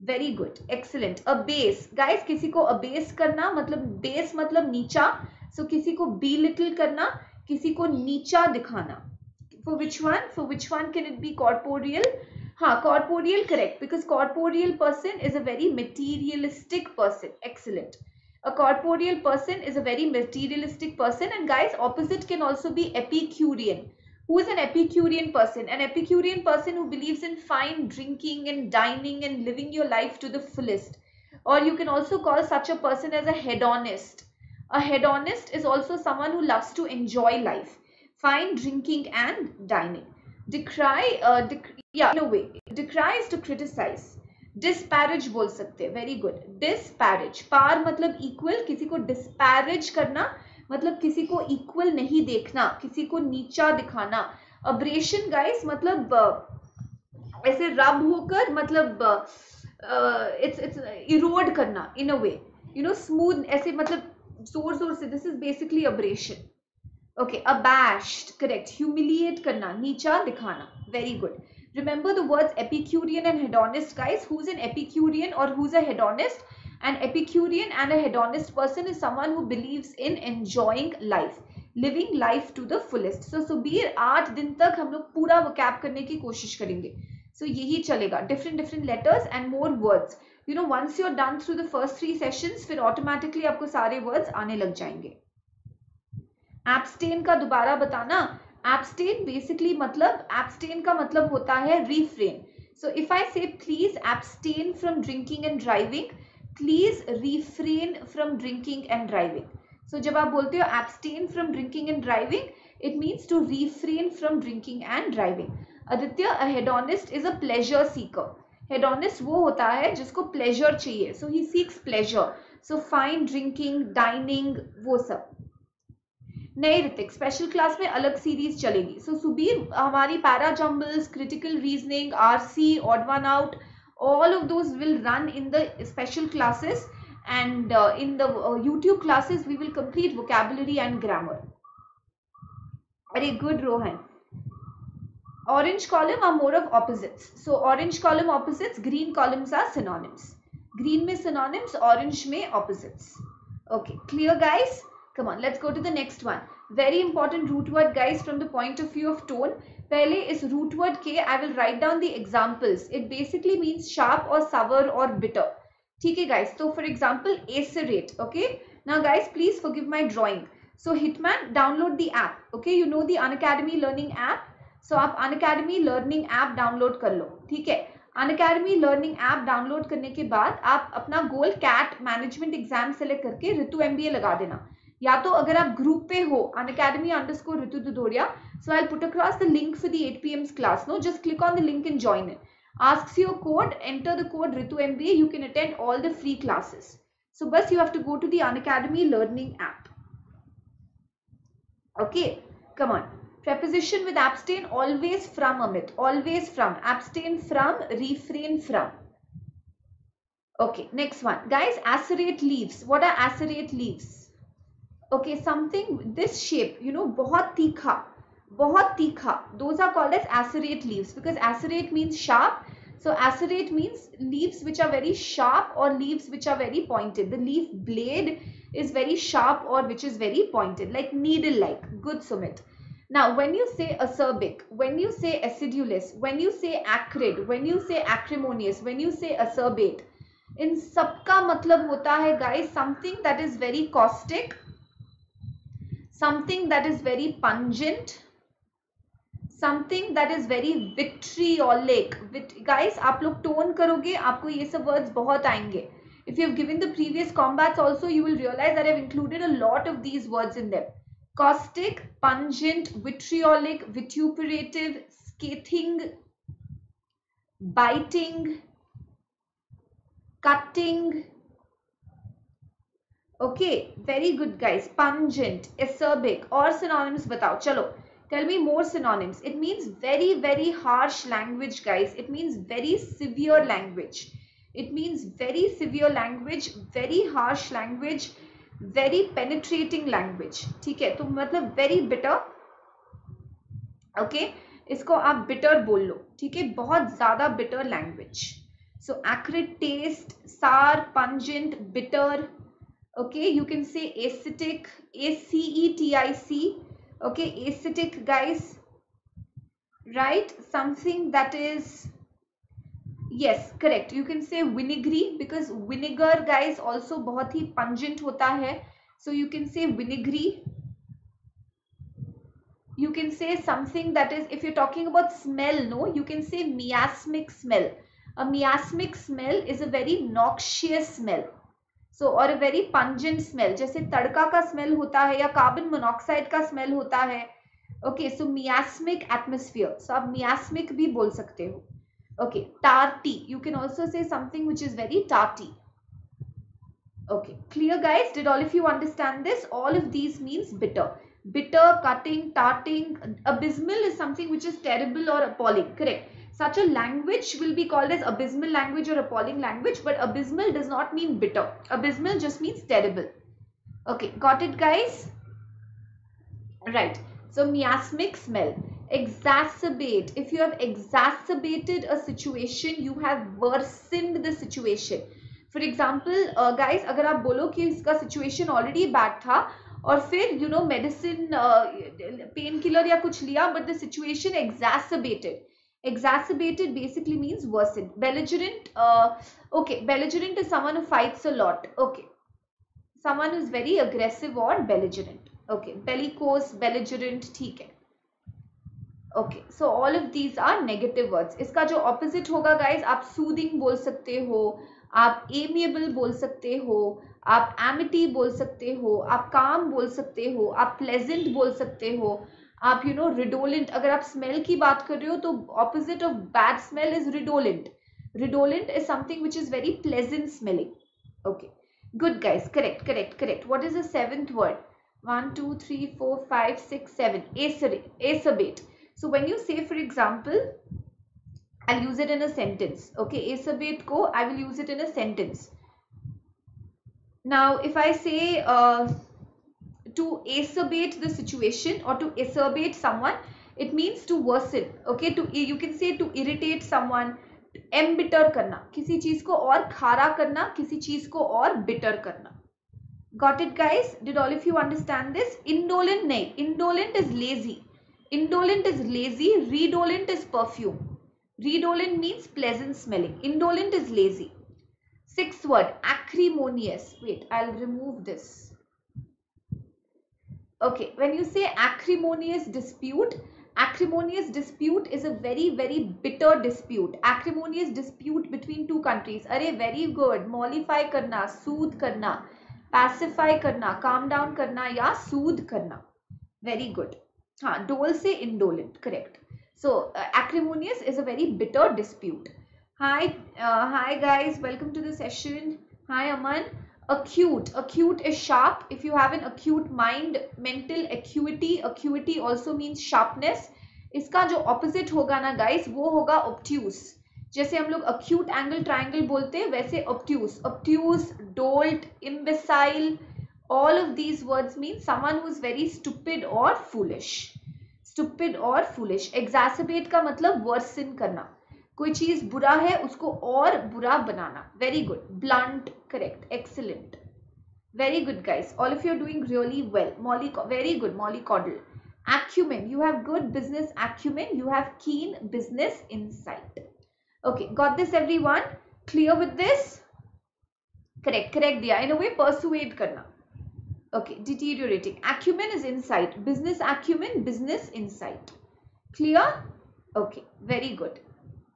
very good excellent abase guys किसी को अबेस करना मतलब बेस मतलब नीचा। सो so, किसी को बी लिटिल करना किसी को नीचा दिखाना। For which one for which one can it be corporeal Ha, corporeal, correct. Because corporeal person is a very materialistic person. Excellent. A corporeal person is a very materialistic person. And guys, opposite can also be epicurean. Who is an epicurean person? An epicurean person who believes in fine drinking and dining and living your life to the fullest. Or you can also call such a person as a hedonist. A hedonist is also someone who loves to enjoy life, fine drinking and dining. Decry, uh, dec yeah, in a way, decry is to criticize. Disparage बोल सकते हैं very good disparage पार मतलब equal किसी को disparage करना मतलब किसी को इक्वल नहीं देखना किसी को नीचा दिखाना. अब्रेशन गाइस मतलब ऐसे रब होकर मतलब इट्स इट्स इरोड करना in a way you know smooth ऐसे मतलब ज़ोर ज़ोर से this is basically abrasion okay abashed correct humiliate करना नीचा दिखाना very good remember the words epicurean and hedonist guys. Who's an epicurean or who's a hedonist? An Epicurean and a hedonist person is someone who believes in enjoying life. Living life to the fullest so Subir आठ दिन तक हम लोग पूरा वो cap करने की कोशिश करेंगे। सो so, यही चलेगा। Different different letters and more words you know once you are done through the first three sessions फिर ऑटोमेटिकली आपको सारे वर्ड्स आने लग जाएँगे। एप्सटेन का दोबारा बताना। एप्सटेन बेसिकली मतलब एप्सटेन का मतलब होता है refrain so if I say please abstain from drinking and driving please refrain from drinking and driving so जब आप बोलते हो abstain from drinking and driving it means to refrain from drinking and driving Aditya hedonist is a pleasure seeker hedonist वो होता है जिसको pleasure चाहिए. So he seeks pleasure so fine drinking dining वो सब. नए ऋतिक स्पेशल क्लास में अलग सीरीज़ चलेगी। सो so, सुबीर हमारी para jumbles critical reasoning R C odd one out all of those will run in the special classes and in the YouTube classes we will complete vocabulary and grammar very good Rohan. Orange column are more of opposite so orange column opposite green columns are synonyms green में synonyms orange में opposites okay clear guys come on let's go to the next one very important root word guys from the point of view of tone pehle is root word ke i will write down the examples it basically means sharp or sour or bitter okay guys so for example acerate okay now guys please forgive my drawing so hitman download the app okay you know the unacademy learning app so आप Unacademy learning app download कर लो ठीक है Unacademy learning app download करने के बाद आप अपना goal CAT management exam select करके ऋतु एमबीए लगा देना या तो अगर आप ग्रुप पे हो अन academy underscore Ritu दुदोरिया so I put across the link for the eight P AIIMS class know just click on the link and join it asks your code enter the code ritu mba you can attend all the free classes so bus you have to go to the unacademy learning app okay come on preposition with abstain always from amit always from abstain from refrain from okay next one guys acerate leaves what are acerate leaves Okay something this shape you know bahut tikha bahut tikha those are called as acerate leaves because acerate means sharp so acerate means leaves which are very sharp or leaves which are very pointed the leaf blade is very sharp or which is very pointed like needle like good sumit now when you say acerbic when you say acidulous when you say acrid when you say acrimonious when you say acerbate in सबका मतलब होता है guys something that is very caustic something that is very pungent something that is very vitriolic guys आप लोग tone करोगे आपको ये सब words बहुत आएंगे if you have given the previous combats also you will realize that I have included a lot of these words in them caustic pungent vitriolic vituperative scathing biting cutting okay very good guys pungent acerbic और synonyms बताओ। चलो tell me more synonyms it means very very harsh language guys it means very severe language it means very severe language very harsh language very penetrating language ठीक है? तो मतलब very bitter okay इसको आप bitter बोल लो। ठीक है? बहुत ज़्यादा bitter language so acrid taste sour pungent bitter okay you can say acetic acetic okay acetic guys. Right? Something that is yes correct. You can say vinegary because vinegar guys also bahut hi pungent hota hai so you can say vinegary. You can say something that is if you're talking about smell no you can say miasmic smell. A miasmic smell is a very noxious smell. So और a very pungent smell जैसे तड़का का smell होता है या carbon monoxide का smell होता है। Okay so miasmic atmosphere so आप मियास्मिक भी बोल सकते हो। Okay tarty you can also say something which is very tarty okay clear guys did all if you understand this all of these means bitter bitter cutting, tarting, abysmal is something which is terrible or appalling, correct? such a language will be called as abysmal language or appalling language, but abysmal does not mean bitter. Abysmal just means terrible. Okay, got it guys? Right. So miasmic smell. Exacerbate. If you have exacerbated a situation, you have worsened the situation. For example, uh, guys, अगर आप बोलो कि इसका situation already bad था और फिर you know medicine uh, painkiller या कुछ लिया but the situation exacerbated Exacerbated basically means worsened belligerent uh, okay belligerent is someone who fights a lot okay someone who is very aggressive or belligerent okay bellicose belligerent ठीक है okay so all of these are negative words इसका जो opposite होगा guys आप soothing बोल सकते हो आप amiable बोल सकते हो आप amity बोल सकते हो आप calm बोल सकते हो आप pleasant बोल सकते हो आप यू नो रिडोलेंट अगर आप स्मेल की बात कर रहे हो तो opposite of bad smell is redolent redolent is something which is very pleasant smelling okay good guys correct correct correct what is the word one two three four five six seven एसरे acerbate so when you say for example I use it in a sentence okay acerbate को I will use it in a sentence now if I say to acerbate the situation or to acerbate someone it means to worsen okay to you can say to irritate someone embitter करना किसी चीज को और खारा करना किसी चीज को और bitter करना Got it, guys? Did all of you understand this? Indolent, nahi. Indolent is lazy. Indolent is lazy. Redolent is perfume. Redolent means pleasant smelling. Indolent is lazy. Sixth word, acrimonious. Wait, I'll remove this. Okay, when you say acrimonious dispute, acrimonious dispute is a very, very bitter dispute. Acrimonious dispute between two countries. Are very good. Mollify karna, soothe karna pacify करना calm down करना या सूद करना very good हाँ डोल से indolent correct so एक्रिमोनियस is a very bitter dispute hi hi guys welcome to the session hi Aman Acute acute is sharp if you have an acute mind mental acuity acuity also means sharpness इसका जो opposite होगा ना guys वो होगा obtuse जैसे हम लोग acute angle triangle बोलते हैं वैसे obtuse obtuse dolt imbecile all of these words mean someone who is very stupid or foolish stupid or foolish exacerbate का मतलब worsen करना कोई चीज़ बुरा है उसको और बुरा बनाना very good blunt correct excellent very good guys all of you are doing really well molly very good molly coddle acumen you have good business acumen you have keen business insight Okay, got this everyone? Clear with this? Correct, correct diya. In a way, persuade karna. Okay, deteriorating. Acumen is insight. Business acumen, business insight. Clear? Okay, very good.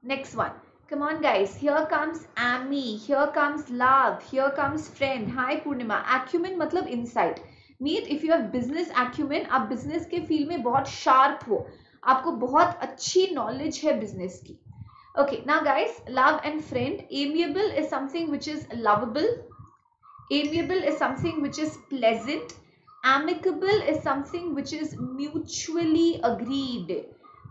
Next one. Come on guys, here comes ami here comes love, here comes friend. Hi Purnima, acumen matlab insight. Meet if you have business acumen aap business ke field mein bahut sharp ho aapko bahut achhi knowledge hai business ki okay now guys love and friend amiable is something which is lovable amiable is something which is pleasant amicable is something which is mutually agreed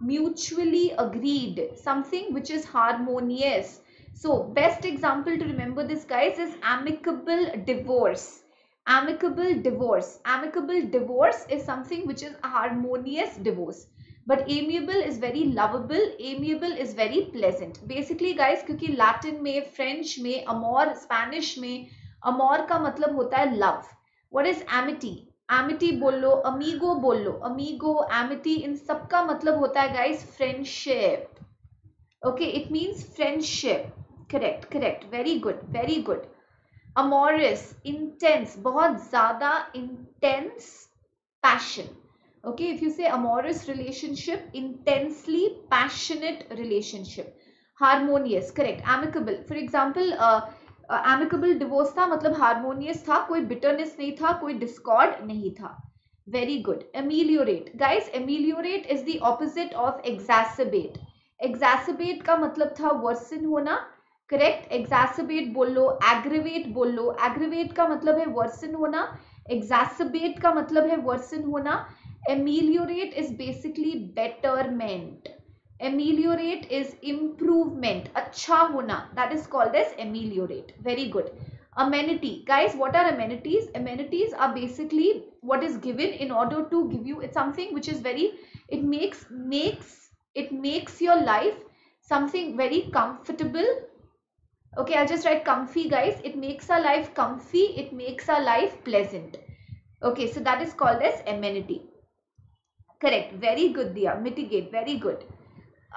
Mutually agreed. Something which is harmonious. So, best example to remember this guys is amicable divorce. Amicable divorce. Amicable divorce is something which is a harmonious divorce. But amiable is very lovable amiable is very pleasant basically guys क्योंकि Latin में French में अमोर Spanish में अमोर का मतलब होता है love what is Amity Amity बोल लो अमीगो बोल। लो अमीगो एमिटी इन सबका मतलब होता है guys friendship okay it means friendship correct correct very good very good amorous intense बहुत ज़्यादा intense passion okay if you say amorous relationship intensely passionate relationship harmonious correct amicable for example amicable uh, divorce था मतलब harmonious था कोई bitterness नहीं था कोई discord नहीं था। Very good ameliorate guys ameliorate is the opposite of exacerbate exacerbate का मतलब था वर्सन होना करेक्ट एग्जैसिबेट बोल लो एग्रीवेट बोल। लो एग्रीवेट का मतलब है वर्सन होना एग्जैसिबेट का मतलब है वर्सन होना। Ameliorate is basically betterment ameliorate is improvement. Acha hona. That is called as ameliorate. Very good. Amenity. Guys what are amenities? Amenities are basically what is given in order to give you it's something which is very it makes makes it makes your life something very comfortable. Okay i'll just write comfy guys. It makes our life comfy. It makes our life pleasant. Okay so that is called as amenity. Correct. Very good, Dia. Mitigate. Very good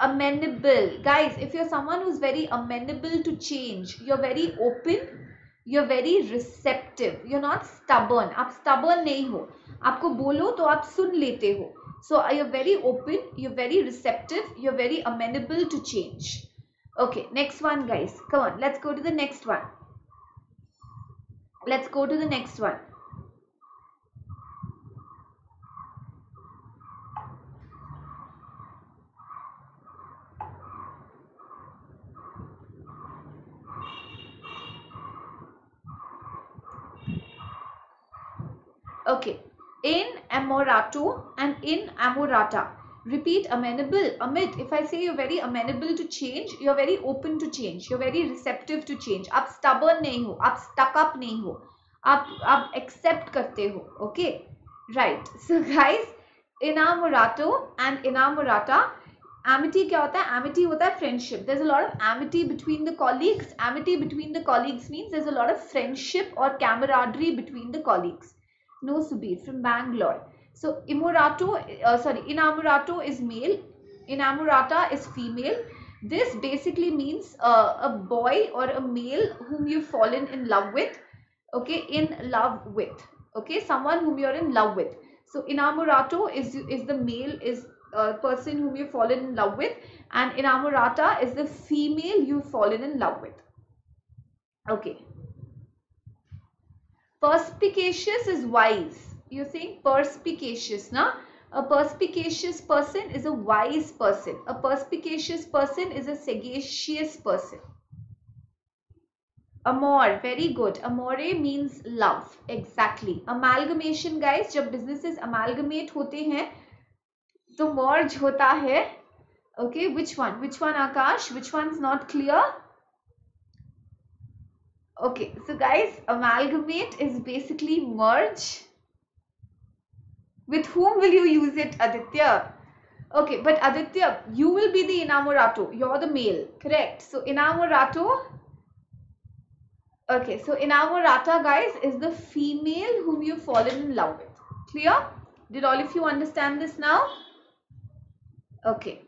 Amenable. Guys, if you're someone who's very amenable to change, you're very open, you're very receptive. You're not stubborn. आप stubborn नहीं हो आपको बोलो तो आप सुन लेते हो so you're very open you're very receptive you're very amenable to change okay next one guys come on let's go to the next one let's go to the next one Okay. In amorato and in amorata. Repeat amenable. Amit, if I say you're very amenable to change, you're very open to change. You're very receptive to change. आप stubborn नहीं हो. आप stuck up नहीं हो. आप आप accept करते हो. Okay. Right. So guys, inamorato and inamorata amity क्या होता है amity होता है friendship there's a lot of amity between the colleagues amity between the colleagues means there's a lot of friendship or camaraderie between the colleagues no subir from bangalore. So imorato uh, sorry Inamorato is male. Inamorata is female. This basically means uh, a boy or a male whom you've fallen in love with okay in love with okay someone whom you're in love with. So Inamorato is is the male is uh, person whom you've fallen in love with and Inamorata is the female you've fallen in love with. Okay perspicacious is wise you're saying perspicacious now a perspicacious person is a wise person a perspicacious person is a sagacious person amor very good amore means love exactly amalgamation guys jab businesses amalgamate hote hain तो merge होता है okay which one which one akash which one's not clear okay so guys amalgamate is basically merge. With whom will you use it? Aditya. Okay but aditya you will be the inamorato you're the male correct? So inamorato okay so inamorata guys is the female whom you've fallen in love with. Clear? Did all of you understand this now? Okay.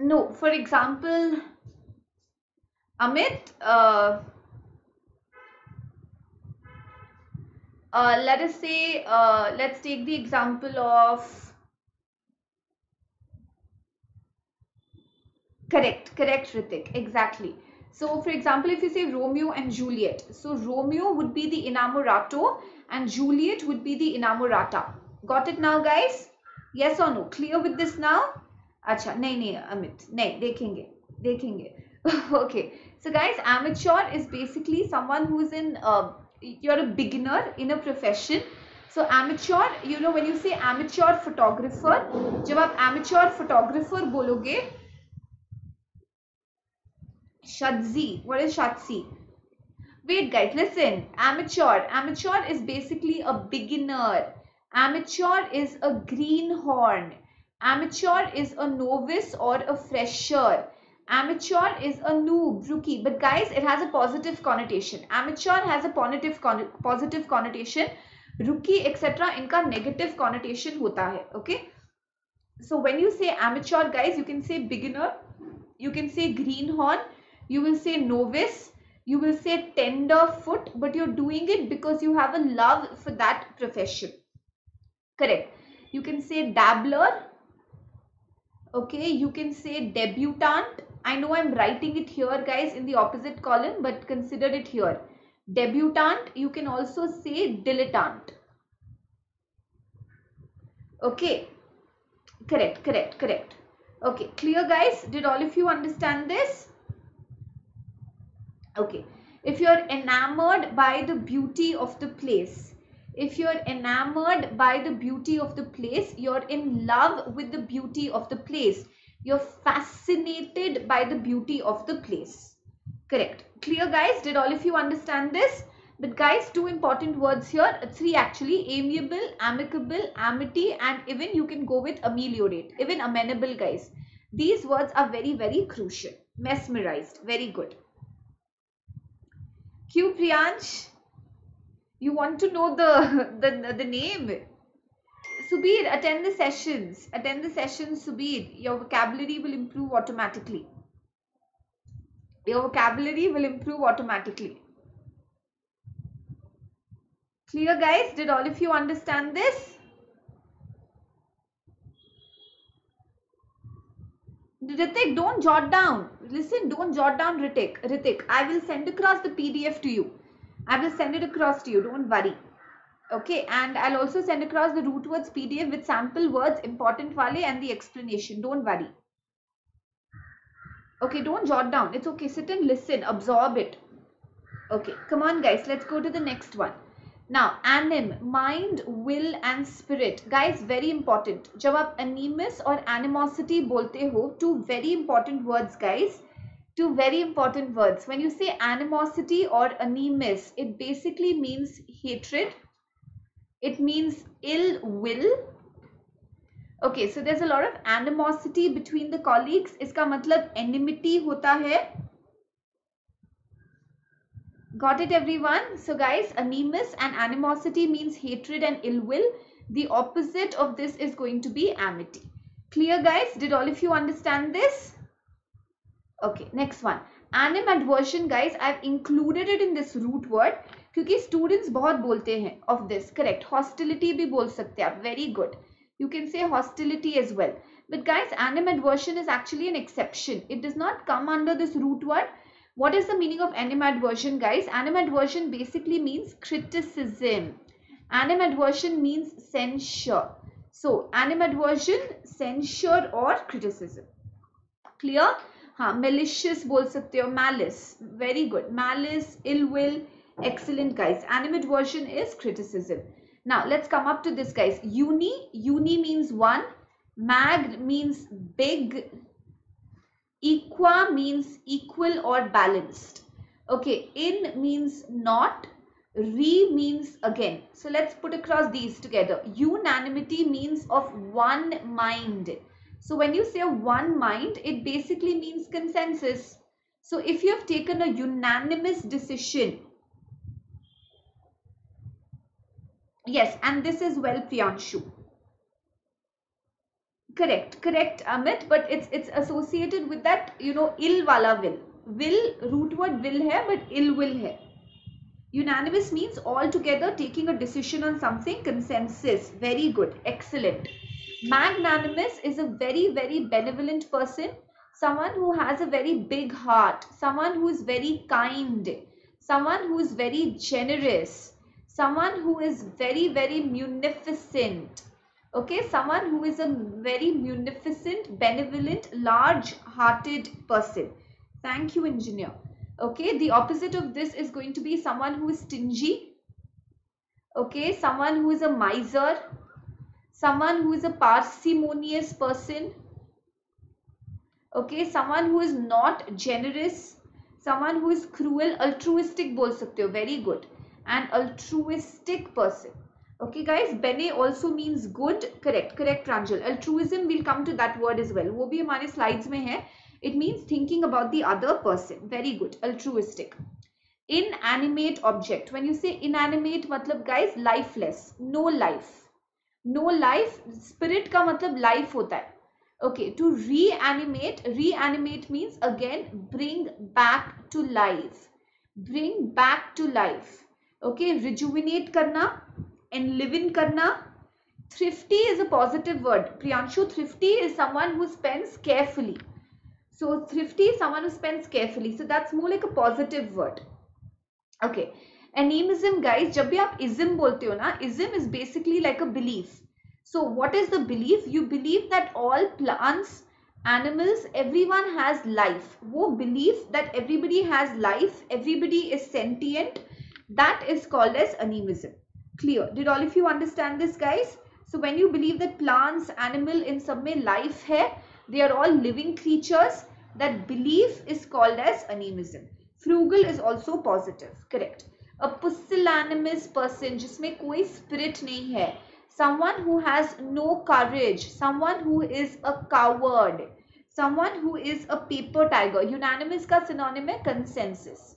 No for example Amit, uh, uh, let us say, uh, let's take the example of correct, correct Ritik, exactly. So, for example, if you say Romeo and Juliet, so Romeo would be the inamorato and Juliet would be the inamorata. Got it now, guys? Yes or no? Clear with this now? Acha, nee nee, Amit, nahi, dekhenge, dekhenge. okay, so guys amateur is basically someone who's in uh, you're a beginner in a profession so amateur you know when you say amateur photographer जब आप amateur photographer बोलोगे shadzi what is shadzi wait guys listen amateur amateur is basically a beginner Amateur is a greenhorn. Amateur is a novice or a fresher. Amateur is a noob, rookie. But guys, it has a positive connotation. Amateur has a positive con positive connotation. Rookie, etc. इनका negative connotation होता है. Okay. So when you say amateur, guys, you can say beginner. You can say greenhorn. You will say novice. You will say tenderfoot. But you're doing it because you have a love for that profession correct you can say dabbler okay you can say debutant i know i'm writing it here guys in the opposite column but consider it here. Debutant you can also say dilettante. Okay. Correct correct correct. Okay clear guys? Did all of you understand this? Okay. If you're enamored by the beauty of the place if you're enamored by the beauty of the place, you're in love with the beauty of the place. You're fascinated by the beauty of the place. Correct. Clear guys? Did all of you understand this? But guys, two important words here. Three actually. Amiable, amicable, amity and even you can go with ameliorate. Even amenable guys. These words are very, very crucial. Mesmerized. Very good. Q Priyansh you want to know the the, the name subir attend the sessions attend the sessions subir your vocabulary will improve automatically your vocabulary will improve automatically clear guys did all of you understand this Ritik, don't jot down. Listen, don't jot down Ritik. Ritik, I will send across the PDF to you. I will send it across to you. Don't worry. Okay. And I'll also send across the root words PDF with sample words, important wale and the explanation. Don't worry. Okay. Don't jot down. It's okay. Sit and listen. Absorb it. Okay. Come on guys. Let's go to the next one. Now, anim, mind, will and spirit. Guys, very important. जब आप animus or animosity बोलते हो, two very important words guys two very important words. When you say animosity or animus, it basically means hatred. it means ill will. okay so there's a lot of animosity between the colleagues. Iska matlab enmity hota hai. Got it everyone? So guys animus and animosity means hatred and ill will. The opposite of this is going to be amity. Clear guys? Did all of you understand this? Okay next one. Animadversion guys i've included it in this root word क्योंकि students बहुत बोलते हैं of this correct hostility भी बोल सकते हैं आप very good you can say hostility as well but guys animadversion is actually an exception it does not come under this root word what is the meaning of animadversion guys animadversion basically means criticism animadversion means censure so animadversion censure और criticism clear हाँ malicious बोल सकते हो malice very good malice ill will excellent guys. Animadversion is criticism. Now let's come up to this guys. Uni uni means one mag means big equa means equal or balanced. Okay in means not re means again. So let's put across these together. Unanimity means of one mind. So when you say one mind, it basically means consensus. So if you have taken a unanimous decision, yes, and this is well Priyanshu. Correct, correct Amit, but it's it's associated with that, you know, ill wala will. Will, root word will hai, but ill will hai. Unanimous means all together taking a decision on something, consensus. Very good, excellent. Magnanimous is a very, very benevolent person, someone who has a very big heart, someone who is very kind, someone who is very generous, someone who is very, very munificent. Okay, someone who is a very munificent, benevolent, large-hearted person. Thank you, engineer. Okay, the opposite of this is going to be someone who is stingy. Okay, someone who is a miser, someone who is a parsimonious person okay someone who is not generous someone who is cruel altruistic bol sakte ho very good an altruistic person. Okay guys bene also means good. Correct correct pranjal altruism will come to that word as well. Wo bhi slides mein hai. It means thinking about the other person. Very good. Altruistic. Inanimate object. When you say inanimate matlab guys lifeless. No life. No life. Spirit ka matlab life hota hai. Okay to reanimate reanimate means again bring back to life. Bring back to life to life okay rejuvenate करना and live in करना thrifty is a positive word priyanshu thrifty is someone who spends carefully so thrifty is someone who spends carefully so that's more like a positive word okay animism guys जब भी आप ism बोलते हो ना ism is basically like a belief so what is the belief you believe that all plants animals everyone has life वो belief that everybody has life everybody is sentient that is called as animism clear did all of you understand this guys so when you believe that plants animal in some way life hai they are all living creatures that belief is called as animism frugal is also positive correct a pusillanimous person जिसमें कोई spirit नहीं है someone who has no courage someone who is a coward someone who is a paper tiger unanimous का synonym है consensus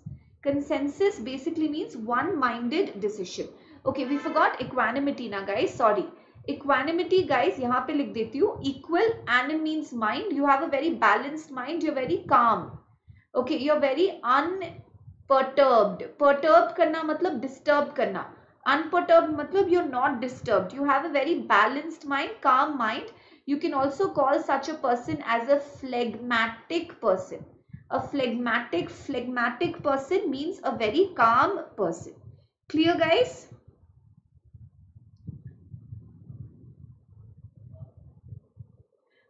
consensus basically means one minded decision okay we forgot equanimity ना guys sorry equanimity guys यहाँ पे लिख देती हूँ equal anim means mind you have a very balanced mind you're very calm okay you're very un perturbed perturbed करना मतलब disturb करना unperturbed मतलब you're not disturbed you have a very balanced mind calm mind you can also call such a person as a phlegmatic person a phlegmatic phlegmatic person means a very calm person clear guys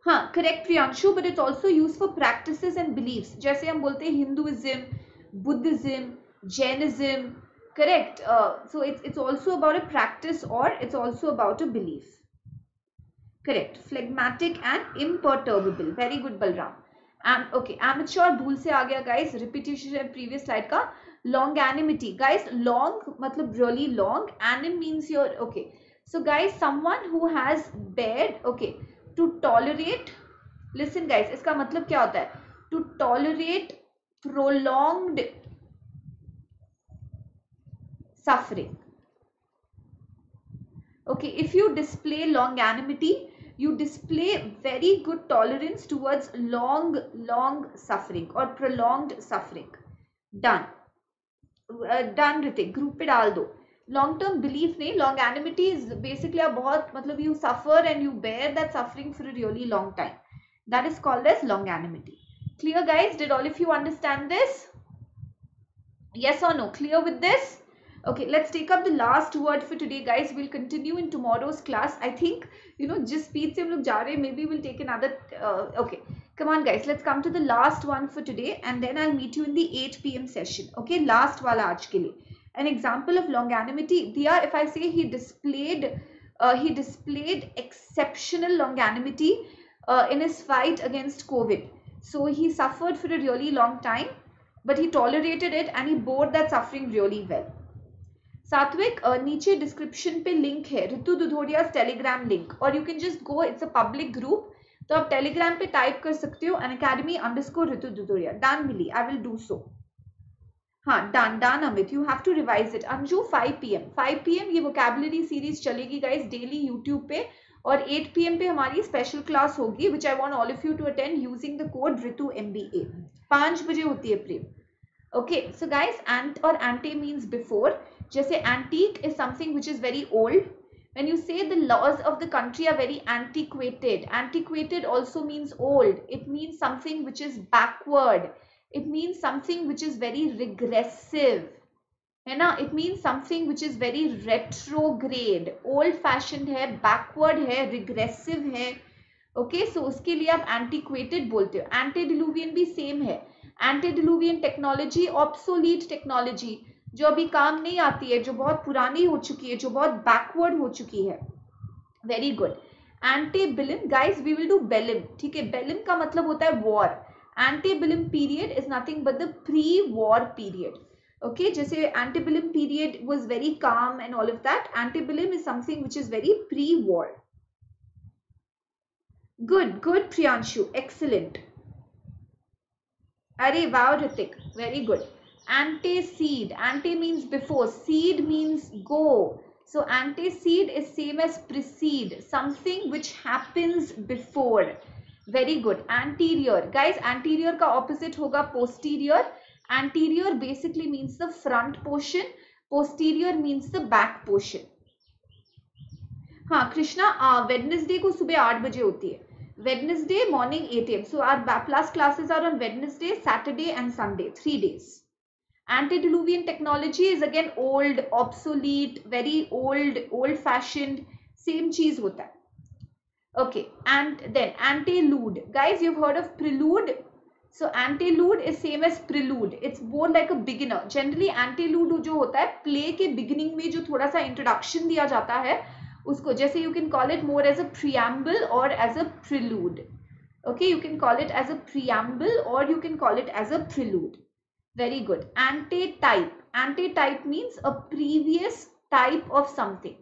हाँ correct Priyanshu but it's also use for practices and beliefs जैसे हम बोलते हैं Hinduism Buddhism, Jainism, correct? Uh, so it's, it's also about a practice or it's also about a belief. Correct. Phlegmatic and imperturbable. Very good, Okay amateur भूल से आ गया guys repetition है previous slide का. लॉन्ग एनिमिटी गाइस लॉन्ग मतलब really long anim means your okay so guys someone who has bad okay to tolerate listen guys इसका मतलब क्या होता है? To tolerate prolonged okay if you display long animosity you display very good tolerance towards long long suffering or prolonged suffering done uh, done Ritik group पे डाल दो long term belief नहीं longanimity is basically a बहुत मतलब you suffer and you bear that suffering for a really long time that is called as longanimity clear guys did all of you understand this yes or no clear with this Okay let's take up the last word for today guys. We'll continue in tomorrow's class. I think you know just speed se hum log ja rahe maybe we'll take another uh, okay. Come on guys let's come to the last one for today and then i'll meet you in the 8 pm session okay? Last wala aaj ke liye. An example of longanimity diya if i say he displayed uh, he displayed exceptional longanimity uh, in his fight against covid. So he suffered for a really long time but he tolerated it and he bore that suffering really well Satvik नीचे description पे link है, Ritu Dudhoria Telegram link और you can just go it's a public group तो आप Telegram पे type कर सकते हो Unacademy underscore Ritu Dudhoria done Mili I will do so हाँ done done Amit you have to revise it Anju 5 PM 5 PM ये vocabulary series चलेगी guys daily YouTube पे, और 8 पीएम पे हमारी स्पेशल क्लास होगी which I want all of you to attend using the code Ritu MBA पाँच बजे होती है Prem. Okay so guys ante और एंटे मीन्स बिफोर जैसे antique is something which is very old when you say the laws of the country are very antiquated antiquated also means old it means something which is backward it means something which is very regressive है ना it means something which is very retrograde old fashioned है backward है regressive है okay okay, so so उसके लिए आप antiquated बोलते हो antediluvian भी सेम है antediluvian टेक्नोलॉजी ऑप्सोलीट टेक्नोलॉजी जो अभी काम नहीं आती है, जो बहुत पुरानी हो चुकी है, जो बहुत बैकवर्ड हो चुकी है। Very good antebellum guys we will do bellum ठीक है बेलिम का मतलब होता है war antebellum period is nothing but the pre war period okay जैसे antebellum period was very calm and all of that antebellum is something which is very pre war good good Priyanshu excellent अरे वाह Hrithik very good Ante cede. Ante means before. Cede means go. So antecede is same as precede, something which happens before. Very good. Anterior. Guys, anterior ka opposite hoga posterior. Anterior basically means the front portion. Posterior means the back portion. हाँ Krishna uh, Wednesday ko सुबह 8 baje hoti hai. Wednesday morning 8 a.m. So our last classes are on Wednesday, Saturday and Sunday, three days. Antediluvian technology is again old obsolete very old old fashioned same cheese hota hai okay and then antelude guys you've heard of prelude so antelude is same as prelude it's more like a beginner generally antelude जो होता है play के beginning में जो थोड़ा सा introduction दिया जाता है उसको जैसे you can call it more as a preamble or as a prelude okay you can call it as a preamble or you can call it as a prelude very good antetype antetype means a previous type of something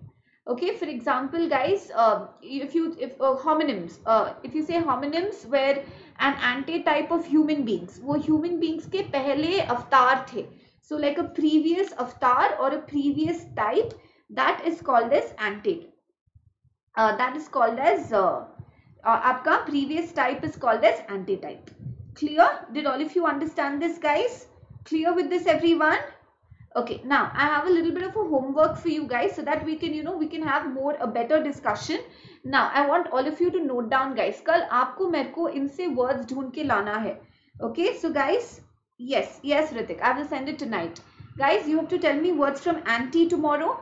okay for example guys uh, if you if uh, homonyms uh, if you say homonyms where an antetype of human beings wo human beings ke pehle avatar the so like a previous avatar or a previous type that is called as ante uh, that is called as uh, uh, आपका previous type is called as antetype clear did all of you understand this guys Clear with this everyone? Okay now i have a little bit of a homework for you guys so that we can you know we can have more a better discussion. Now i want all of you to note down guys kal aapko mere ko inse words dhoond ke lana hai okay so guys yes yes ritik i will send it tonight. Guys you have to tell me words from anti tomorrow.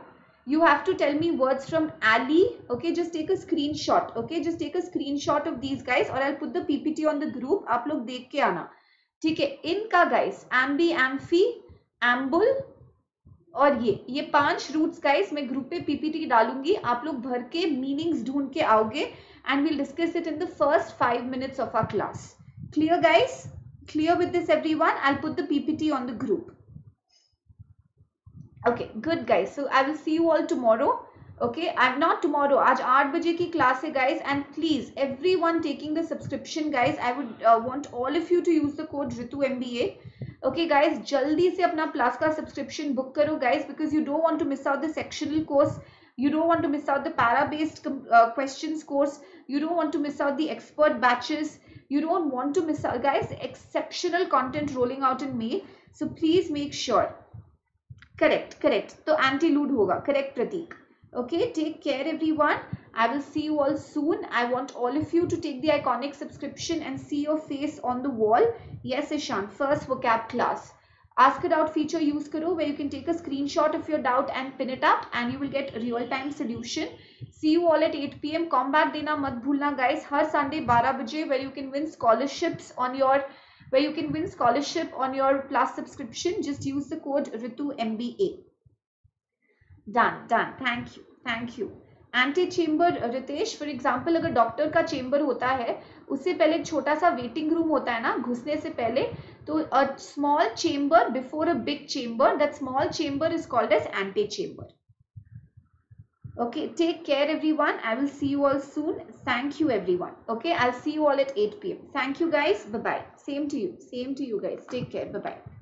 You have to tell me words from ali okay just take a screenshot. Okay just take a screenshot of these guys or i'll put the ppt on the group. aap log dekh ke aana ठीक है, इनका guys Aamby amphi एम्बुल और ये ये पाँच roots guys मैं group पे PPT डालूँगी। आप लोग भर के मीनिंग्स ढूंढ के आओगे and will discuss it in the first five minutes of our class clear guys clear with this everyone I put the PPT on the group okay, good guys. So, i will see you all tomorrow. Okay i'm not tomorrow. aaj 8 baje ki class hai guys and please everyone taking the subscription guys i would uh, want all of you to use the code ritu mba okay guys jaldi se apna plus ka subscription book karo guys because you don't want to miss out the sectional course. You don't want to miss out the para based uh, questions course. You don't want to miss out the expert batches. You don't want to miss out guys exceptional content rolling out in may. So please make sure. Correct correct. so anti loot hoga correct pratik okay take care everyone. I will see you all soon. I want all of you to take the iconic subscription and see your face on the wall. Yes ishan first vocab class. Ask it out feature use karo where you can take a screenshot of your doubt and pin it up and you will get real time solution. See you all at 8 pm combat dena mat bhulna guys. Har sunday 12 baje where you can win scholarships on your where you can win scholarship on your plus subscription. Just use the code ritu mba done done thank you thank you antechamber Ritesh for example अगर doctor का chamber होता है, उससे पहले छोटा सा waiting room होता है ना, घुसने से पहले तो a small chamber before a big chamber that small chamber is called as antechamber okay take care everyone I will see you all soon thank you everyone okay I see you all at eight P M thank you guys bye same to you same to you guys take care bye bye